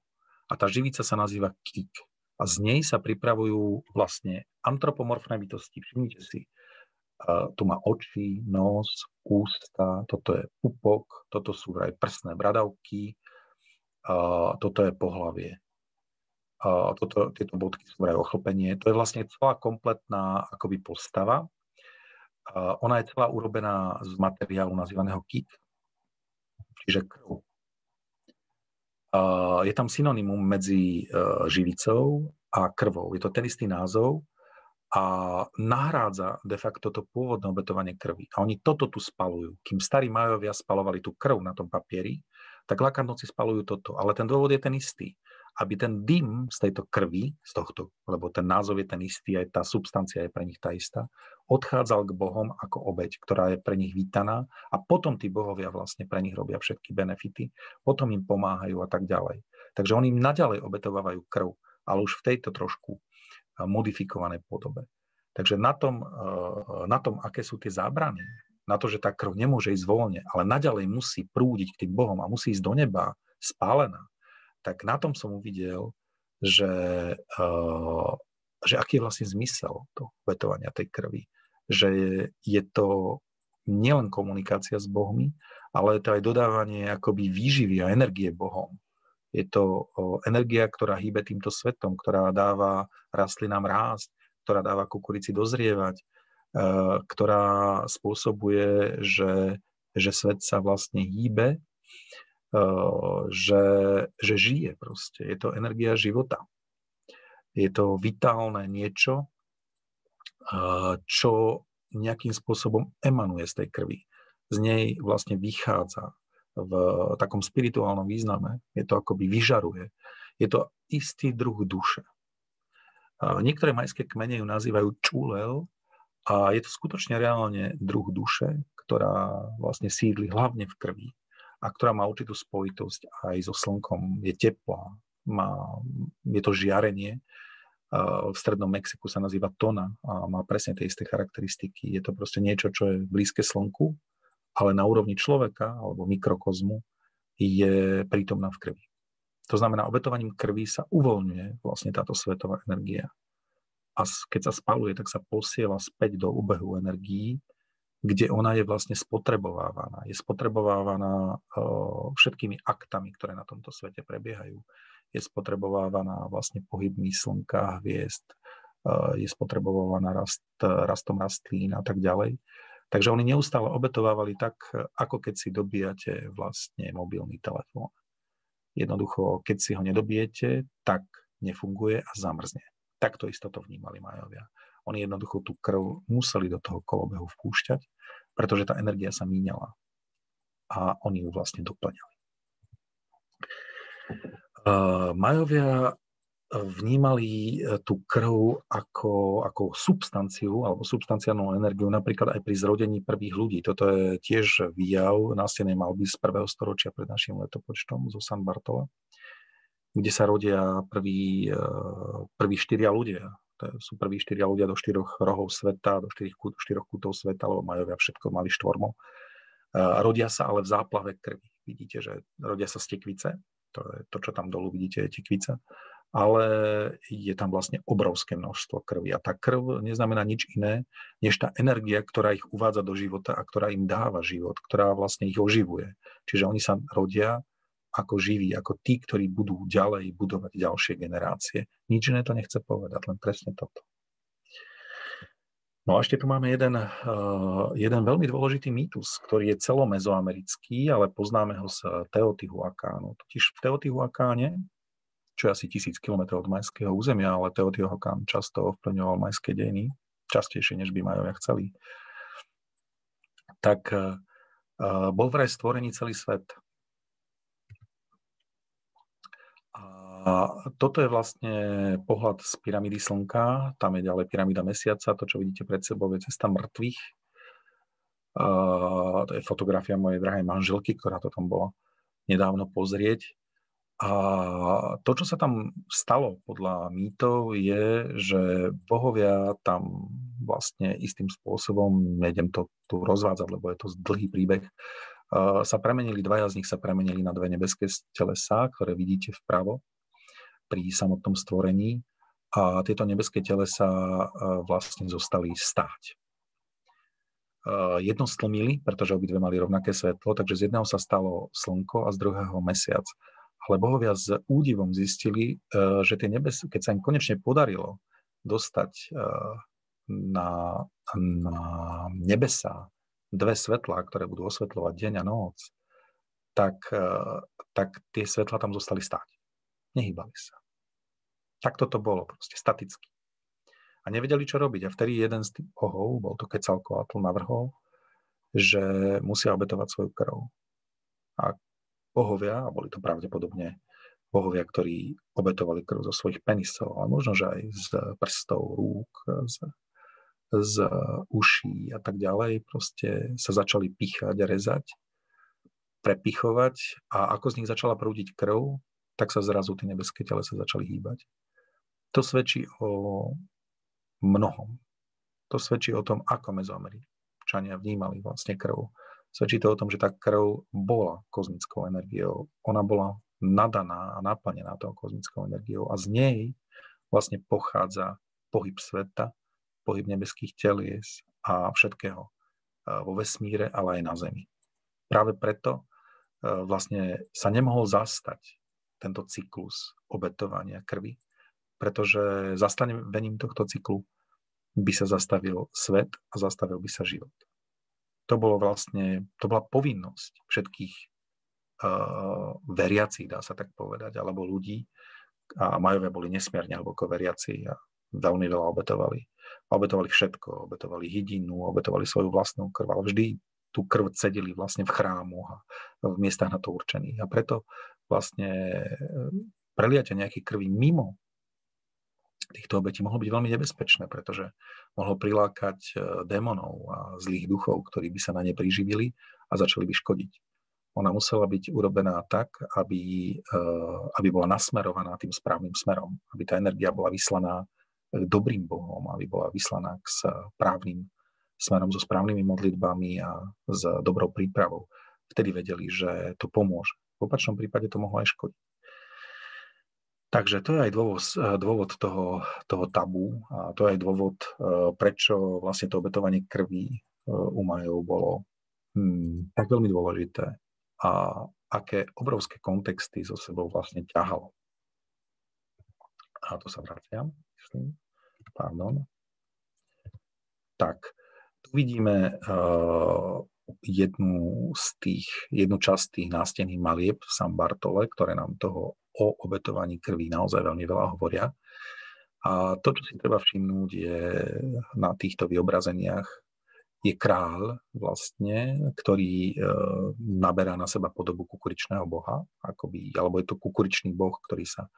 A tá živica sa nazýva kik. A z nej sa pripravujú vlastne antropomorfné bytosti. Všimnite si, tu má oči, nos, ústa, toto je pupok, toto sú aj prsné bradavky, toto je pohlavie. Toto, tieto bodky sú aj ochlpenie. To je vlastne celá kompletná akoby postava, ona je celá urobená z materiálu nazývaného kit, čiže krv. Je tam synonymum medzi e, živicou a krvou. Je to ten istý názov a nahrádza de facto to pôvodné obetovanie krvi. A oni toto tu spalujú. Kým starí majovia spalovali tú krv na tom papieri, tak lakandoci spalujú toto. Ale ten dôvod je ten istý aby ten dym z tejto krvi, z tohto, lebo ten názov je ten istý, aj tá substancia je pre nich tá istá, odchádzal k Bohom ako obeď, ktorá je pre nich vítaná a potom tí bohovia vlastne pre nich robia všetky benefity, potom im pomáhajú a tak ďalej. Takže oni im naďalej obetovávajú krv, ale už v tejto trošku modifikovanej podobe. Takže na tom, eh, na tom, aké sú tie zábrany, na to, že tá krv nemôže ísť voľne, ale naďalej musí prúdiť k tým Bohom a musí ísť do neba spálená, tak na tom som uvidel, že, uh, že aký je vlastne zmysel toho vetovania tej krvi. Že je to nielen komunikácia s Bohmi, ale to aj dodávanie akoby výživy a energie Bohom. Je to energia, ktorá hýbe týmto svetom, ktorá dáva rastlinám rásť, ktorá dáva kukurici dozrievať, uh, ktorá spôsobuje, že, že svet sa vlastne hýbe Eh, že, že žije proste. Je to energia života. Je to vitálne niečo, eh, čo nejakým spôsobom emanuje z tej krvi. Z nej vlastne vychádza v takom spirituálnom význame. Je to akoby vyžaruje. Je to istý druh duše. Niektoré majské kmene ju nazývajú čulel a je to skutočne reálne druh duše, ktorá vlastne sídli hlavne v krvi a ktorá má určitú spojitosť aj so slnkom, je teplá, má, je to žiarenie, v strednom Mexiku sa nazýva tona a má presne tie isté charakteristiky. Je to proste niečo, čo je blízke slnku, ale na úrovni človeka alebo mikrokozmu je prítomná v krvi. To znamená, obetovaním krvi sa uvoľňuje vlastne táto svetová energia. a keď sa spaluje, tak sa posiela späť do obehu energií, kde ona je vlastne spotrebovávaná. Je spotrebovávaná všetkými aktami, ktoré na tomto svete prebiehajú. Je spotrebovávaná vlastne pohybmi slnka, hviezd, je spotrebovaná rast, rastom rastlín a tak ďalej. Takže oni neustále obetovávali tak, ako keď si dobíjate vlastne mobilný telefón. Jednoducho, keď si ho nedobijete, tak nefunguje a zamrzne. Takto isto to vnímali Majovia. Oni jednoducho tú krv museli do toho kolobehu vpúšťať, pretože tá energia sa míňala a oni ju vlastne doplňali. Uh, Majovia vnímali e, tú krv ako, ako substanciu alebo substanciálnu energiu napríklad aj pri zrodení prvých ľudí. Toto je tiež výjav nástenej malby z prvého storočia pred našim letopočtom zo San Bartola kde sa rodia prví, e, prví štyria ľudia. To sú prví štyria ľudia do štyroch rohov sveta, do štyroch, štyroch kútov sveta, lebo majovia všetko mali štvormo. A rodia sa ale v záplave krvi. Vidíte, že rodia sa z tekvice, to je to, čo tam dolu vidíte, je tekvica, ale je tam vlastne obrovské množstvo krvi. A tá krv neznamená nič iné, než tá energia, ktorá ich uvádza do života a ktorá im dáva život, ktorá vlastne ich oživuje. Čiže oni sa rodia ako živí, ako tí, ktorí budú ďalej budovať ďalšie generácie. Nič iné to nechce povedať, len presne toto. No a ešte tu máme jeden, uh, jeden veľmi dôležitý mýtus, ktorý je celomezoamerický, ale poznáme ho z Teotihuacánu. Totiž v Teotihuacáne, čo je asi tisíc kilometrov od majského územia, ale Teotihuacán často ovplyvňoval majské dejiny, častejšie, než by majovia chceli, tak uh, bol vraj stvorený celý svet. A toto je vlastne pohľad z pyramídy Slnka, tam je ďalej pyramída Mesiaca, to, čo vidíte pred sebou, je cesta mŕtvych. A to je fotografia mojej drahej manželky, ktorá to tam bola nedávno pozrieť. A to, čo sa tam stalo podľa mýtov, je, že bohovia tam vlastne istým spôsobom, nejdem to tu rozvádzať, lebo je to dlhý príbeh, sa premenili, dvaja z nich sa premenili na dve nebeské telesá, ktoré vidíte vpravo pri samotnom stvorení a tieto nebeské telesa vlastne zostali stáť. Jedno stlmili, pretože obidve mali rovnaké svetlo, takže z jedného sa stalo slnko a z druhého mesiac. Ale bohovia s údivom zistili, e, že tie nebes, keď sa im konečne podarilo dostať e, na, na nebesa dve svetlá, ktoré budú osvetľovať deň a noc, tak, e, tak tie svetla tam zostali stáť. Nehýbali sa. Tak toto bolo proste, staticky. A nevedeli, čo robiť. A vtedy jeden z tých bohov, bol to Quetzalcoatl, navrhol, že musia obetovať svoju krv. A bohovia, a boli to pravdepodobne bohovia, ktorí obetovali krv zo svojich penisov, ale možno, že aj z prstov, rúk, z, z uší a tak ďalej, proste sa začali pichať rezať, prepichovať a ako z nich začala prúdiť krv, tak sa zrazu tie nebeské tele sa začali hýbať. To svedčí o mnohom. To svedčí o tom, ako mezoameričania vnímali vlastne krv. Svedčí to o tom, že tá krv bola kozmickou energiou. Ona bola nadaná a naplnená tou kozmickou energiou a z nej vlastne pochádza pohyb sveta, pohyb nebeských telies a všetkého vo vesmíre, ale aj na Zemi. Práve preto vlastne sa nemohol zastať tento cyklus obetovania krvi, pretože zastavením tohto cyklu by sa zastavil svet a zastavil by sa život. To bolo vlastne, to bola povinnosť všetkých uh, veriacich, dá sa tak povedať, alebo ľudí, a majové boli nesmierne hlboko veriaci a veľmi veľa obetovali. Obetovali všetko, obetovali hydinu, obetovali svoju vlastnú krv, ale vždy tú krv cedili vlastne v chrámu a v miestach na to určených. A preto vlastne preliate nejaké krvi mimo týchto obetí mohlo byť veľmi nebezpečné, pretože mohlo prilákať e, démonov a zlých duchov, ktorí by sa na ne priživili a začali by škodiť. Ona musela byť urobená tak, aby, e, aby bola nasmerovaná tým správnym smerom, aby tá energia bola vyslaná dobrým Bohom, aby bola vyslaná k správnym smerom so správnymi modlitbami a s dobrou prípravou. Vtedy vedeli, že to pomôže. V opačnom prípade to mohlo aj škodiť. Takže to je aj dôvod, dôvod toho, toho tabu a to je aj dôvod, prečo vlastne to obetovanie krvi u Majov bolo hmm, tak veľmi dôležité a aké obrovské kontexty so sebou vlastne ťahalo. A to sa vraciam, myslím. Pardon. Tak, tu vidíme uh, jednu z tých, jednu časť tých nástených malieb v San Bartole, ktoré nám toho o obetovaní krvi naozaj veľmi veľa hovoria. A to, čo si treba všimnúť, je na týchto vyobrazeniach je kráľ vlastne, ktorý e, naberá na seba podobu kukuričného boha, akoby, alebo je to kukuričný boh, ktorý sa e,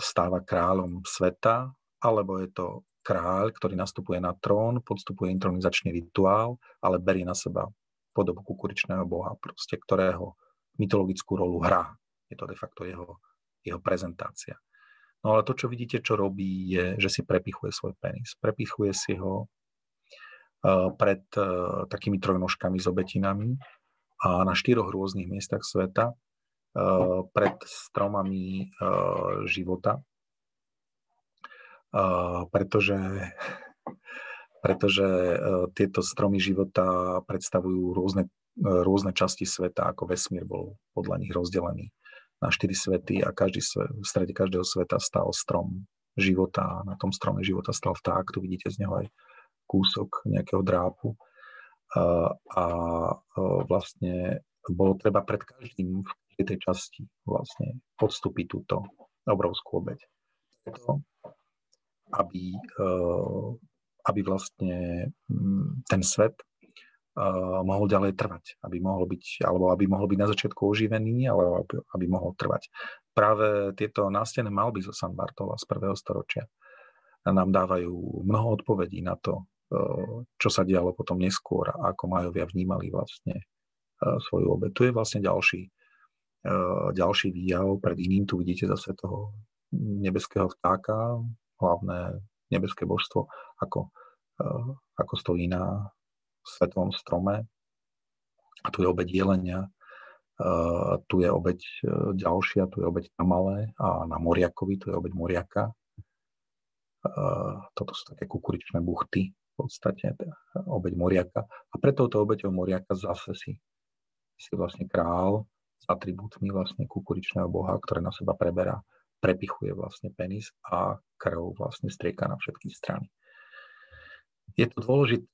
stáva kráľom sveta, alebo je to kráľ, ktorý nastupuje na trón, podstupuje intronizačný rituál, ale berie na seba podobu kukuričného boha, proste, ktorého mytologickú rolu hrá. Je to de facto jeho, jeho prezentácia. No ale to, čo vidíte, čo robí, je, že si prepichuje svoj penis. Prepichuje si ho uh, pred uh, takými trojnožkami s obetinami a na štyroch rôznych miestach sveta uh, pred stromami života, pretože, pretože e, tieto stromy života predstavujú rôzne, e, rôzne časti sveta, ako vesmír bol podľa nich rozdelený na štyri svety a každý, v strede každého sveta stal strom života a na tom strome života stal vták, tu vidíte z neho aj kúsok nejakého drápu a, a e, vlastne bolo treba pred každým v tej časti vlastne podstúpiť túto obrovskú obeď. Preto aby, eh, aby vlastne mm, ten svet mohol ďalej trvať, aby mohol byť, alebo aby mohol byť na začiatku oživený, ale aby, mohol trvať. Práve tieto nástené malby zo San Bartola z prvého storočia nám dávajú mnoho odpovedí na to, eh, čo sa dialo potom neskôr a ako Majovia vnímali vlastne svoju obe. Tu je vlastne ďalší, ďalší výjav, pred iným tu vidíte zase toho nebeského vtáka, hlavné nebeské božstvo, ako, eh, ako stojí na svetovom strome. A tu je obeď jelenia, eh, tu je obeď eh, ďalšia, tu je obeď Tamale a na Moriakovi, tu je obeď Moriaka. Toto sú také kukuričné buchty, v podstate obeď Moriaka. A pre touto obeťou Moriaka zase si, si vlastne král s atribútmi vlastne kukuričného boha, ktoré na seba preberá prepichuje vlastne penis a krv vlastne strieka na všetky strany. Je to dôležité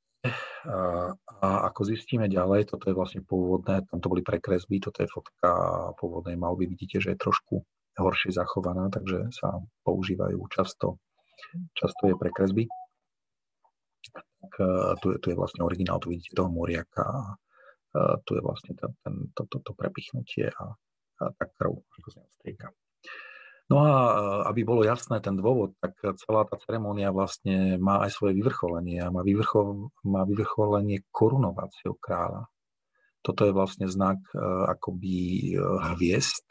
a ako zistíme ďalej, toto je vlastne pôvodné, tam to boli prekresby, toto je fotka pôvodnej malby, vidíte, že je trošku horšie zachovaná, takže sa používajú často, často je prekresby. Tak tu je, tu je vlastne originál, tu vidíte toho moriaka a tu je vlastne ten, ten, to, to, to prepichnutie a, a tá krv, ako sa strieka. No a aby bolo jasné ten dôvod, tak celá tá ceremónia vlastne má aj svoje vyvrcholenie a má, vyvrchol, má vyvrcholenie korunováciou kráľa. Toto je vlastne znak akoby e, hviezd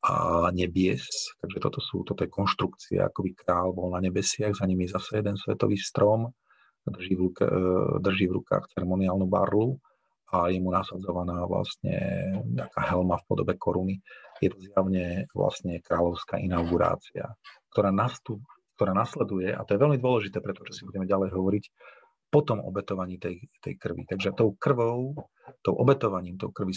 a nebies, takže toto, sú, toto je konštrukcia, akoby král bol na nebesiach, za je zase jeden svetový strom, drží v, drží v rukách ceremoniálnu barlu a je mu nasadzovaná vlastne nejaká helma v podobe koruny. Je to zjavne vlastne kráľovská inaugurácia, ktorá, nastup, ktorá nasleduje, a to je veľmi dôležité, pretože si budeme ďalej hovoriť, po tom obetovaní tej, tej krvi. Takže tou krvou, tou obetovaním tou krvi,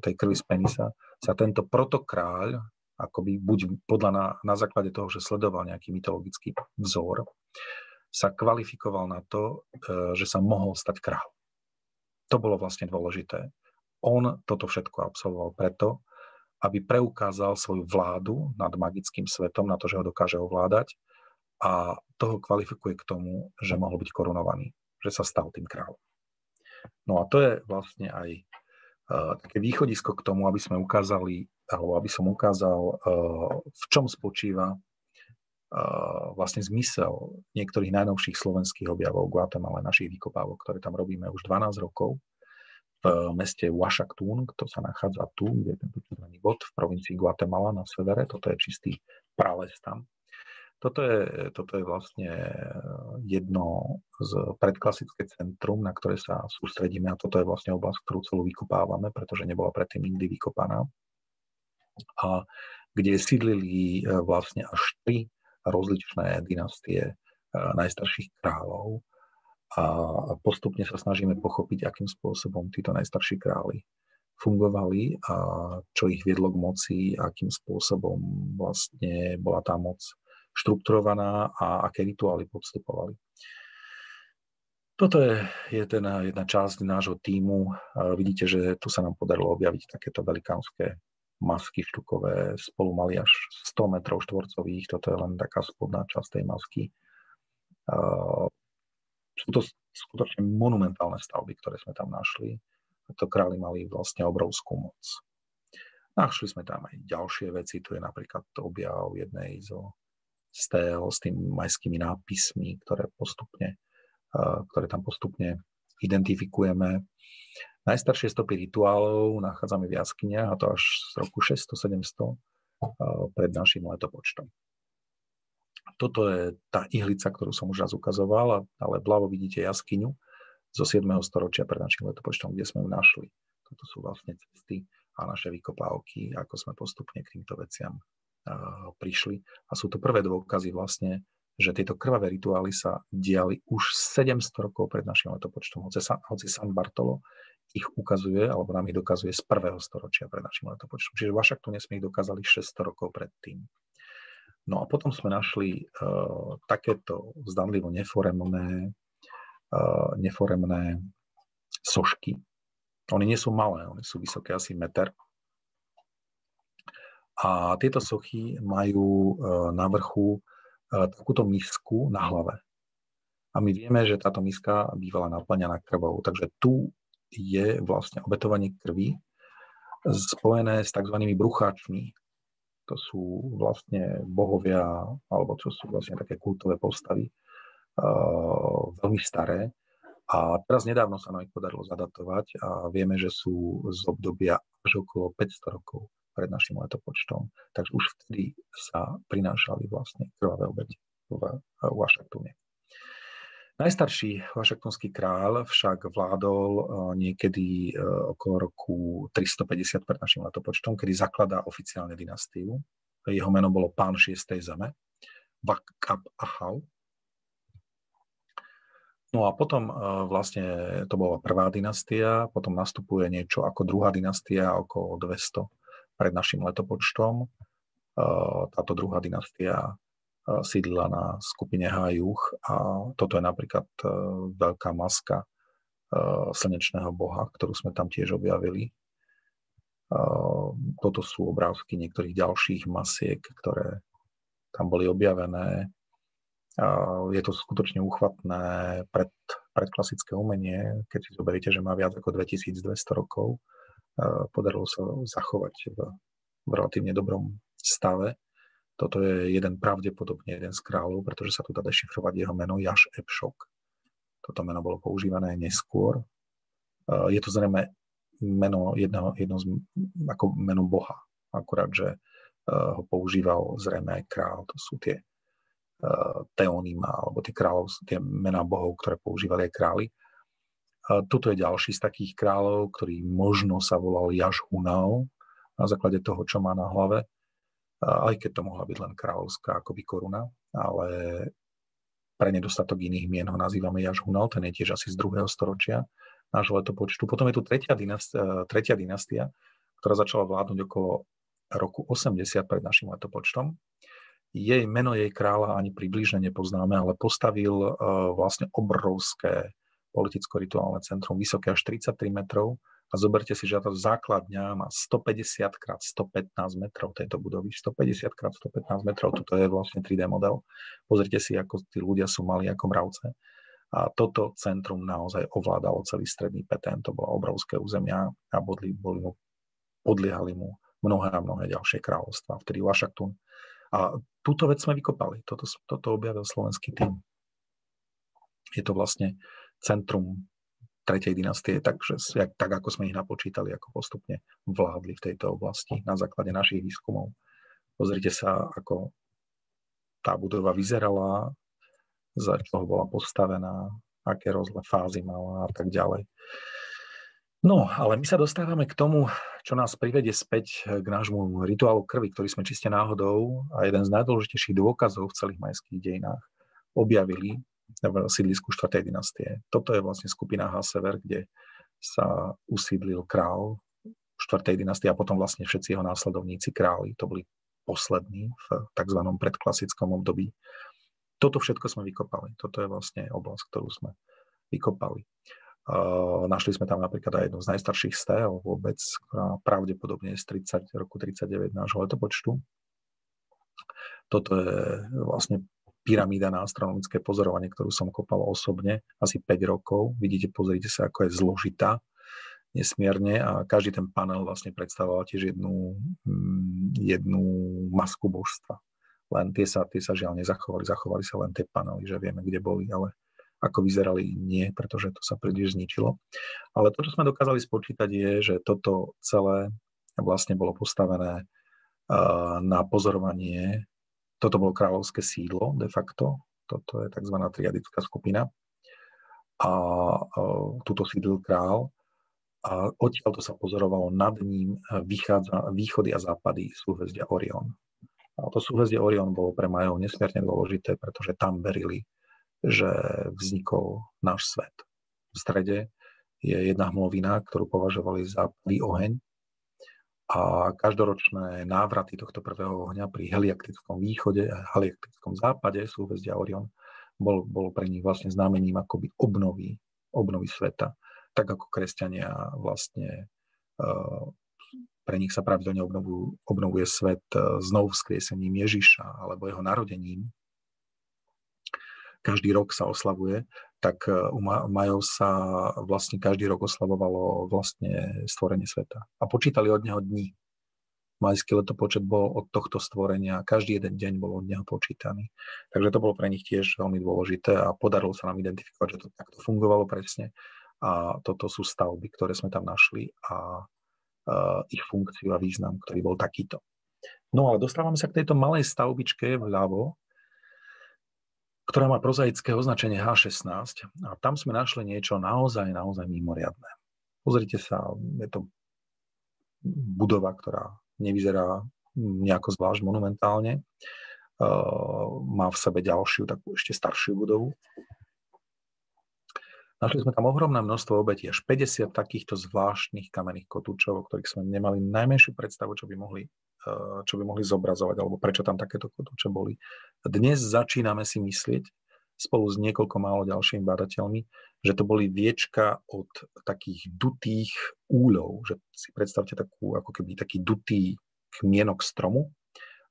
tej krvi z penisa sa tento protokráľ, akoby buď podľa na, na základe toho, že sledoval nejaký mytologický vzor, sa kvalifikoval na to, e, že sa mohol stať kráľ. To bolo vlastne dôležité. On toto všetko absolvoval preto, aby preukázal svoju vládu nad magickým svetom, na to, že ho dokáže ovládať a toho kvalifikuje k tomu, že mohol byť korunovaný, že sa stal tým kráľom. No a to je vlastne aj uh, také východisko k tomu, aby sme ukázali, alebo aby som ukázal, uh, v čom spočíva vlastne zmysel niektorých najnovších slovenských objavov Guatemala, našich vykopávok, ktoré tam robíme už 12 rokov v meste Washington, to sa nachádza tu, kde je tento červený bod, v provincii Guatemala na severe, toto je čistý prales tam. Toto je, toto je vlastne jedno z predklasické centrum, na ktoré sa sústredíme a toto je vlastne oblasť, ktorú celú vykopávame, pretože nebola predtým nikdy vykopaná. A kde sídlili vlastne až tri rozličné dynastie najstarších kráľov a postupne sa snažíme pochopiť, akým spôsobom títo najstarší králi fungovali a čo ich viedlo k moci, akým spôsobom vlastne bola tá moc štrukturovaná a aké rituály podstupovali. Toto je, je ten, jedna časť nášho týmu. Vidíte, že tu sa nám podarilo objaviť takéto velikánske masky štukové, spolu mali až 100 metrov štvorcových, toto je len taká spodná časť tej masky. Sú to skutočne monumentálne stavby, ktoré sme tam našli to králi mali vlastne obrovskú moc. Našli sme tam aj ďalšie veci, tu je napríklad objav jednej zo stél s tými majskými nápismi, ktoré, postupne, ktoré tam postupne identifikujeme. Najstaršie stopy rituálov nachádzame v jaskyniach, a to až z roku 600-700 pred našim letopočtom. Toto je tá ihlica, ktorú som už raz ukazoval, ale vľavo vidíte jaskyňu, zo 7. storočia pred našim letopočtom, kde sme ju našli. Toto sú vlastne cesty a naše vykopávky, ako sme postupne k týmto veciam prišli. A sú to prvé dôkazy vlastne, že tieto krvavé rituály sa diali už 700 rokov pred našim letopočtom. Hoci San Bartolo ich ukazuje, alebo nám ich dokazuje z prvého storočia pred našim letopočtom. Čiže tu nesmie ich dokázali 600 rokov predtým. No a potom sme našli uh, takéto zdanlivo neforemné neforemné sošky. Oni nie sú malé, oni sú vysoké asi meter. A tieto sochy majú e, na vrchu e, takúto misku na hlave. A my vieme, že táto miska bývala naplňaná krvou. Takže tu je vlastne obetovanie krvi spojené s tzv. brucháčmi. To sú vlastne bohovia, alebo čo sú vlastne také kultové postavy, Eh, veľmi staré. A teraz nedávno sa nám ich podarilo zadatovať a vieme, že sú z obdobia až okolo 500 rokov pred našim letopočtom. Takže už vtedy sa prinášali vlastne krvavé obete v Washingtone. Najstarší vašaktonský král však vládol eh, niekedy eh, okolo roku 350 pred našim letopočtom, kedy zakladá oficiálne dynastiu. Jeho meno bolo pán 6. zeme, Vakab Ahau, No a potom e, vlastne to bola prvá dynastia, potom nastupuje niečo ako druhá dynastia okolo 200 pred našim letopočtom. Táto druhá dynastia e, sídlila na skupine Hajuch a toto je napríklad veľká maska slnečného boha, ktorú sme tam tiež objavili. Toto sú obrázky niektorých ďalších masiek, ktoré tam boli objavené. Je to skutočne uchvatné pred, pred klasické umenie, keď si zoberiete, že má viac ako 2200 rokov. Podarilo sa zachovať v, v relatívne dobrom stave. Toto je jeden pravdepodobne jeden z kráľov, pretože sa tu dá dešifrovať jeho meno Jaš Epšok. Toto meno bolo používané neskôr. Je to zrejme meno jedno, jedno z, ako meno Boha, akurát, že ho používal zrejme aj král. To sú tie teonima, alebo tie, kráľov, tie mená bohov, ktoré používali aj králi. Tuto je ďalší z takých kráľov, ktorý možno sa volal Jaž Hunao, na základe toho, čo má na hlave, aj keď to mohla byť len kráľovská akoby koruna, ale pre nedostatok iných mien ho nazývame Jaž Hunao, ten je tiež asi z druhého storočia nášho letopočtu. Potom je tu tretia dynastia, tretia dynastia ktorá začala vládnuť okolo roku 80 pred našim letopočtom jej meno jej kráľa ani približne nepoznáme, ale postavil uh, vlastne obrovské politicko-rituálne centrum, vysoké až 33 metrov. A zoberte si, že tá základňa má 150 x 115 metrov tejto budovy. 150 x 115 metrov, toto je vlastne 3D model. Pozrite si, ako tí ľudia sú mali ako mravce. A toto centrum naozaj ovládalo celý stredný Petén. To bolo obrovské územia a boli, boli mu, podliehali mu mnohé a mnohé ďalšie kráľovstvá. Vtedy Vašaktún a túto vec sme vykopali. Toto, toto objavil slovenský tým. Je to vlastne centrum tretej dynastie, takže tak ako sme ich napočítali, ako postupne vládli v tejto oblasti na základe našich výskumov. Pozrite sa, ako tá budova vyzerala, za čo bola postavená, aké rozle fázy mala a tak ďalej. No, ale my sa dostávame k tomu, čo nás privedie späť k nášmu rituálu krvi, ktorý sme čiste náhodou a jeden z najdôležitejších dôkazov v celých majských dejinách objavili v sídlisku 4. dynastie. Toto je vlastne skupina Hasever, kde sa usídlil král 4. dynastie a potom vlastne všetci jeho následovníci králi. To boli poslední v tzv. predklasickom období. Toto všetko sme vykopali. Toto je vlastne oblasť, ktorú sme vykopali. Našli sme tam napríklad aj jednu z najstarších stél vôbec, ktorá pravdepodobne je z 30, roku 39 nášho letopočtu. Toto je vlastne pyramída na astronomické pozorovanie, ktorú som kopal osobne asi 5 rokov. Vidíte, pozrite sa, ako je zložitá nesmierne a každý ten panel vlastne predstavoval tiež jednu, mm, jednu masku božstva. Len tie sa, tie sa žiaľ nezachovali, zachovali sa len tie panely, že vieme, kde boli, ale ako vyzerali, nie, pretože to sa príliš zničilo. Ale to, čo sme dokázali spočítať, je, že toto celé vlastne bolo postavené na pozorovanie. Toto bolo kráľovské sídlo de facto, toto je tzv. triadická skupina. A tuto sídlil král a odtiaľ to sa pozorovalo nad ním vychádza východy a západy súhvezdia Orion. A to súhvezdie Orion bolo pre Majov nesmierne dôležité, pretože tam verili, že vznikol náš svet. V strede je jedna hmlovina, ktorú považovali za prvý oheň a každoročné návraty tohto prvého ohňa pri heliaktickom východe a heliaktickom západe súhvezdia Orion bol, bol pre nich vlastne znamením akoby obnovy, obnovy sveta. Tak ako kresťania vlastne uh, pre nich sa pravidelne obnovuje svet uh, znovu vzkriesením Ježiša alebo jeho narodením, každý rok sa oslavuje, tak e, u Majov sa vlastne každý rok oslavovalo vlastne stvorenie sveta. A počítali od neho dní. Majský letopočet bol od tohto stvorenia, každý jeden deň bol od neho počítaný. Takže to bolo pre nich tiež veľmi dôležité a podarilo sa nám identifikovať, že to takto fungovalo presne. A toto sú stavby, ktoré sme tam našli a uh, ich funkciu a význam, ktorý bol takýto. No ale dostávame sa k tejto malej stavbičke vľavo, ktorá má prozaické označenie H16 a tam sme našli niečo naozaj, naozaj mimoriadné. Pozrite sa, je to budova, ktorá nevyzerá nejako zvlášť monumentálne. Má v sebe ďalšiu, takú ešte staršiu budovu. Našli sme tam ohromné množstvo obetí, až 50 takýchto zvláštnych kamenných kotúčov, o ktorých sme nemali najmenšiu predstavu, čo by mohli čo by mohli zobrazovať, alebo prečo tam takéto kotúče boli. Dnes začíname si myslieť, spolu s niekoľko málo ďalšími badateľmi, že to boli viečka od takých dutých úľov, že si predstavte takú, ako keby taký dutý kmienok stromu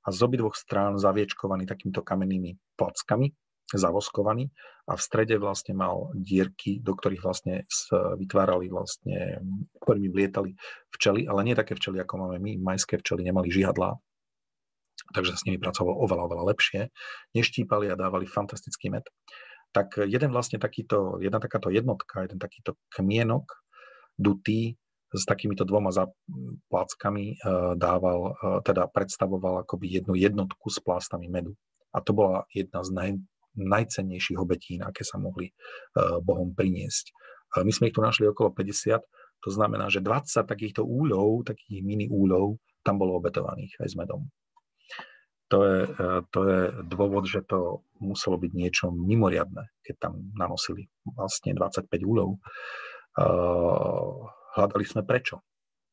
a z obidvoch strán zaviečkovaný takýmito kamennými plackami, zavoskovaný a v strede vlastne mal dierky, do ktorých vlastne vytvárali vlastne, ktorými vlietali včely, ale nie také včely, ako máme my. Majské včely nemali žiadla, takže s nimi pracovalo oveľa, oveľa lepšie. Neštípali a dávali fantastický med. Tak jeden vlastne takýto, jedna takáto jednotka, jeden takýto kmienok dutý s takýmito dvoma pláckami eh, dával, eh, teda predstavoval akoby jednu jednotku s plástami medu. A to bola jedna z naj, najcennejších obetín, aké sa mohli uh, Bohom priniesť. Uh, my sme ich tu našli okolo 50, to znamená, že 20 takýchto úľov, takých mini úľov, tam bolo obetovaných aj s medom. To je, uh, to je dôvod, že to muselo byť niečo mimoriadne, keď tam nanosili vlastne 25 úľov. Hľadali sme prečo.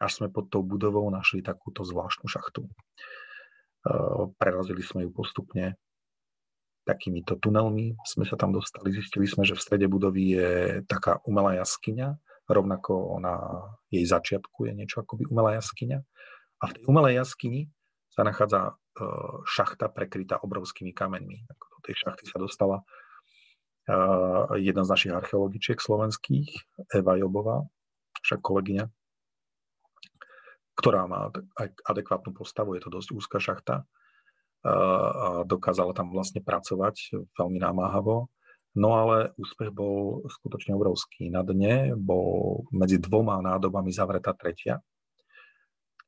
Až sme pod tou budovou našli takúto zvláštnu šachtu. Prerazili sme ju postupne takýmito tunelmi sme sa tam dostali. Zistili sme, že v strede budovy je taká umelá jaskyňa, rovnako na jej začiatku je niečo akoby umelá jaskyňa. A v tej umelej jaskyni sa nachádza e, šachta prekrytá obrovskými kameňmi. Do tej šachty sa dostala e, jedna z našich archeologičiek slovenských, Eva Jobová, však kolegyňa, ktorá má adekvátnu postavu, je to dosť úzka šachta a dokázala tam vlastne pracovať veľmi námáhavo. No ale úspech bol skutočne obrovský. Na dne bol medzi dvoma nádobami zavretá tretia.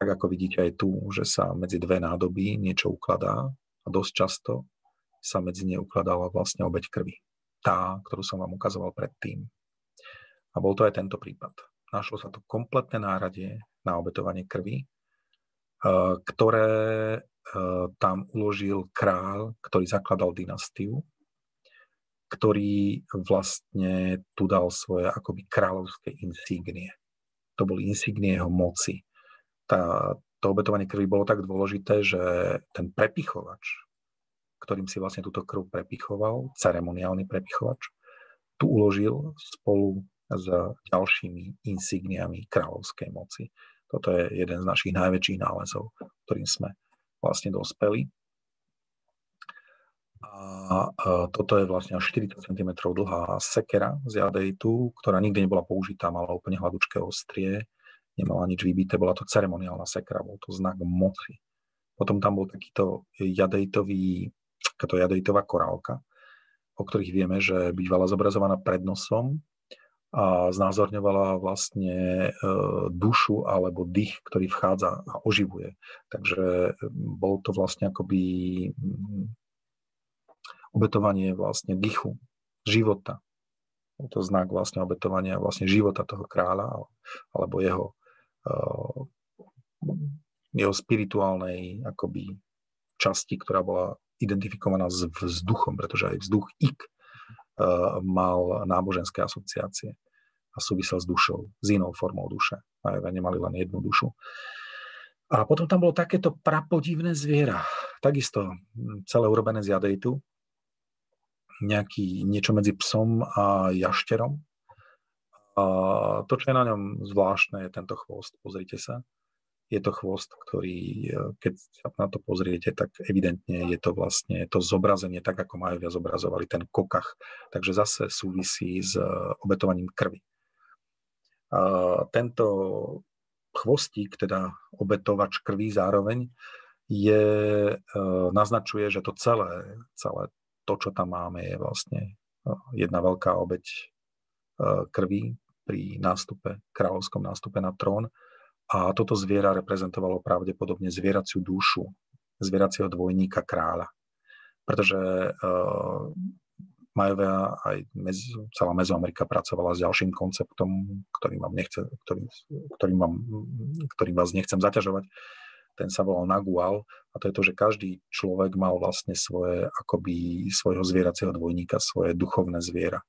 Tak ako vidíte aj tu, že sa medzi dve nádoby niečo ukladá a dosť často sa medzi ne ukladala vlastne obeď krvi. Tá, ktorú som vám ukazoval predtým. A bol to aj tento prípad. našlo sa to kompletné náradie na obetovanie krvi, ktoré tam uložil král, ktorý zakladal dynastiu, ktorý vlastne tu dal svoje akoby kráľovské insígnie. To boli insígnie jeho moci. Tá, to obetovanie krvi bolo tak dôležité, že ten prepichovač, ktorým si vlastne túto krv prepichoval, ceremoniálny prepichovač, tu uložil spolu s ďalšími insigniami kráľovskej moci. Toto je jeden z našich najväčších nálezov, ktorým sme vlastne dospeli. A toto je vlastne až 40 cm dlhá sekera z jadeitu, ktorá nikdy nebola použitá, mala úplne hladučké ostrie, nemala nič vybité, bola to ceremoniálna sekera, bol to znak moci. Potom tam bol takýto jadeitový, takáto jadeitová korálka, o ktorých vieme, že bývala zobrazovaná pred nosom a znázorňovala vlastne e, dušu alebo dých, ktorý vchádza a oživuje. Takže bol to vlastne akoby mm, obetovanie vlastne dychu, života. Je to znak vlastne obetovania vlastne života toho kráľa alebo jeho, e, jeho spirituálnej akoby časti, ktorá bola identifikovaná s vzduchom, pretože aj vzduch ik mal náboženské asociácie a súvisel s dušou, s inou formou duše. Aj nemali len jednu dušu. A potom tam bolo takéto prapodivné zviera, takisto hm, celé urobené z jadejtu, nejaký, niečo medzi psom a jašterom. A to, čo je na ňom zvláštne, je tento chvost, pozrite sa je to chvost, ktorý, e, keď sa na to pozriete, tak evidentne je to vlastne to zobrazenie, tak ako Majovia zobrazovali ten kokach. Takže zase súvisí s e, obetovaním krvi. A tento chvostík, teda obetovač krvi zároveň, je, e, naznačuje, že to celé, celé to, čo tam máme, je vlastne jedna veľká obeď krvi pri nástupe, kráľovskom nástupe na trón a toto zviera reprezentovalo pravdepodobne zvieraciu dušu, zvieracieho dvojníka kráľa. Pretože uh, Majovia aj mez, celá Mezoamerika pracovala s ďalším konceptom, ktorým, vám nechce, ktorým, ktorým, vám, ktorým vás nechcem zaťažovať. Ten sa volal Nagual a to je to, že každý človek mal vlastne svoje, akoby svojho zvieracieho dvojníka, svoje duchovné zviera.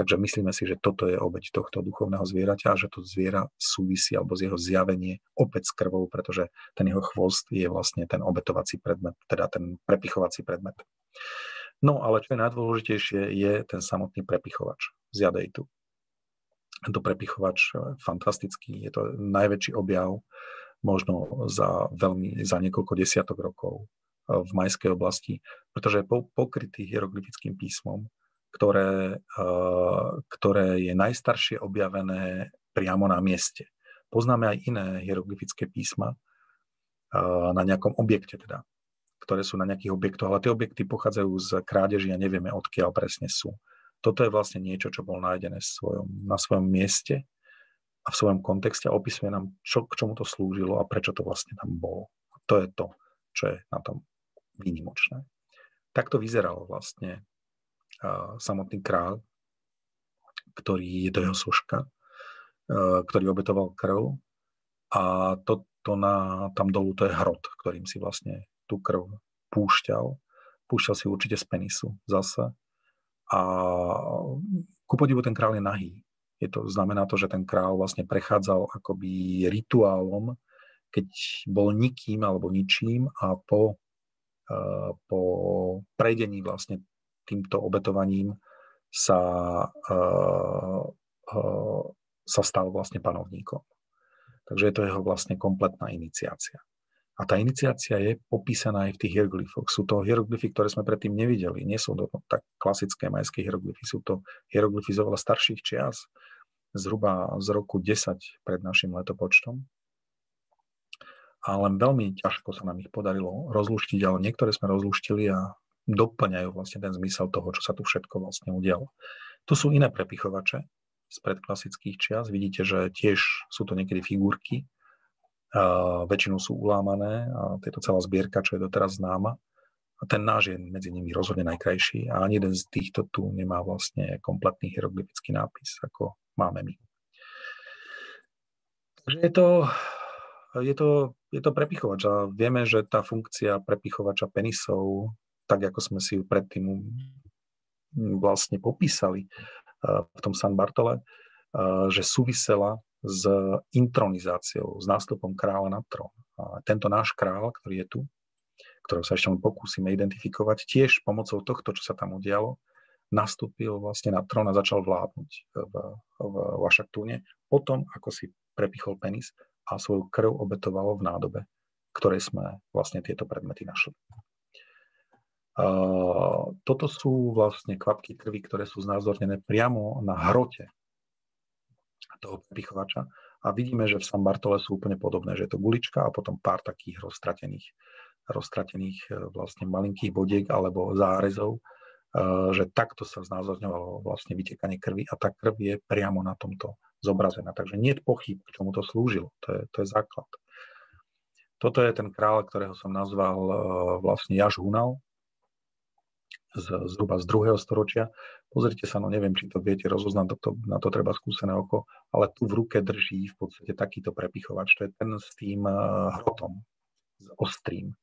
Takže myslíme si, že toto je obeď tohto duchovného zvieraťa a že to zviera súvisí alebo z jeho zjavenie opäť s krvou, pretože ten jeho chvost je vlastne ten obetovací predmet, teda ten prepichovací predmet. No ale čo je najdôležitejšie, je ten samotný prepichovač z jadejtu. Tento prepichovač fantastický, je to najväčší objav možno za, veľmi, za niekoľko desiatok rokov v majskej oblasti, pretože je pokrytý hieroglyfickým písmom, ktoré, eh, ktoré je najstaršie objavené priamo na mieste. Poznáme aj iné hieroglyfické písma eh, na nejakom objekte teda, ktoré sú na nejakých objektoch, ale tie objekty pochádzajú z krádeží a nevieme, odkiaľ presne sú. Toto je vlastne niečo, čo bolo nájdené svojom, na svojom mieste a v svojom kontexte a opisuje nám, čo, k čomu to slúžilo a prečo to vlastne tam bolo. To je to, čo je na tom výnimočné. Takto vyzeralo vlastne samotný král, ktorý je to jeho služka, ktorý obetoval krv a to, to na, tam dolu to je hrot, ktorým si vlastne tú krv púšťal. Púšťal si určite z penisu zase. A ku podivu ten král je nahý. Je to, znamená to, že ten král vlastne prechádzal akoby rituálom, keď bol nikým alebo ničím a po, po prejdení vlastne týmto obetovaním sa, uh, uh, sa stal vlastne panovníkom. Takže je to jeho vlastne kompletná iniciácia. A tá iniciácia je popísaná aj v tých hieroglyfoch. Sú to hieroglyfy, ktoré sme predtým nevideli. Nie sú to tak klasické majské hieroglyfy. Sú to hieroglyfy z oveľa starších čias, zhruba z roku 10 pred našim letopočtom. Ale veľmi ťažko sa nám ich podarilo rozluštiť, ale niektoré sme rozluštili a doplňajú vlastne ten zmysel toho, čo sa tu všetko vlastne udialo. Tu sú iné prepichovače z predklasických čias. Vidíte, že tiež sú to niekedy figurky, a väčšinou sú ulámané a je to celá zbierka, čo je doteraz známa. A ten náš je medzi nimi rozhodne najkrajší a ani jeden z týchto tu nemá vlastne kompletný hieroglyfický nápis, ako máme my. je to, je to, je to prepichovač a vieme, že tá funkcia prepichovača penisov, tak ako sme si ju predtým vlastne popísali v tom San Bartole, že súvisela s intronizáciou, s nástupom kráľa na trón. A tento náš král, ktorý je tu, ktorého sa ešte len pokúsime identifikovať, tiež pomocou tohto, čo sa tam udialo, nastúpil vlastne na trón a začal vládnuť v, v Washingtone potom, ako si prepichol penis a svoju krv obetovalo v nádobe, ktorej sme vlastne tieto predmety našli. Toto sú vlastne kvapky krvi, ktoré sú znázornené priamo na hrote toho prepichovača a vidíme, že v San Bartole sú úplne podobné, že je to gulička a potom pár takých roztratených, roztratených e, vlastne malinkých bodiek alebo zárezov, e, že takto sa znázorňovalo vlastne vytekanie krvi a tá krv je priamo na tomto zobrazená. Takže nie je pochyb, k čomu to slúžilo. To je, to je základ. Toto je ten král, ktorého som nazval e, vlastne Jaž Hunal, z, zhruba z druhého storočia. Pozrite sa, no neviem, či to viete rozoznať, to, na to treba skúsené oko, ale tu v ruke drží v podstate takýto prepichovač. To je ten s tým uh, hrotom, s ostrým.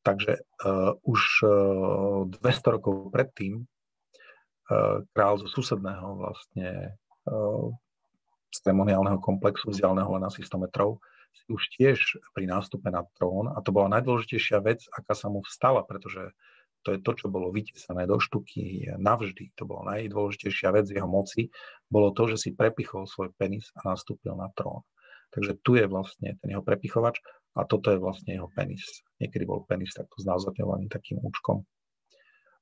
Takže uh, už uh, 200 rokov predtým uh, král zo susedného vlastne uh, ceremoniálneho komplexu, vzdialeného len asi 100 metrov, si už tiež pri nástupe na trón, a to bola najdôležitejšia vec, aká sa mu vstala, pretože to je to, čo bolo vytesané do štuky navždy. To bola najdôležitejšia vec jeho moci, bolo to, že si prepichol svoj penis a nastúpil na trón. Takže tu je vlastne ten jeho prepichovač a toto je vlastne jeho penis. Niekedy bol penis takto znázorňovaný takým účkom.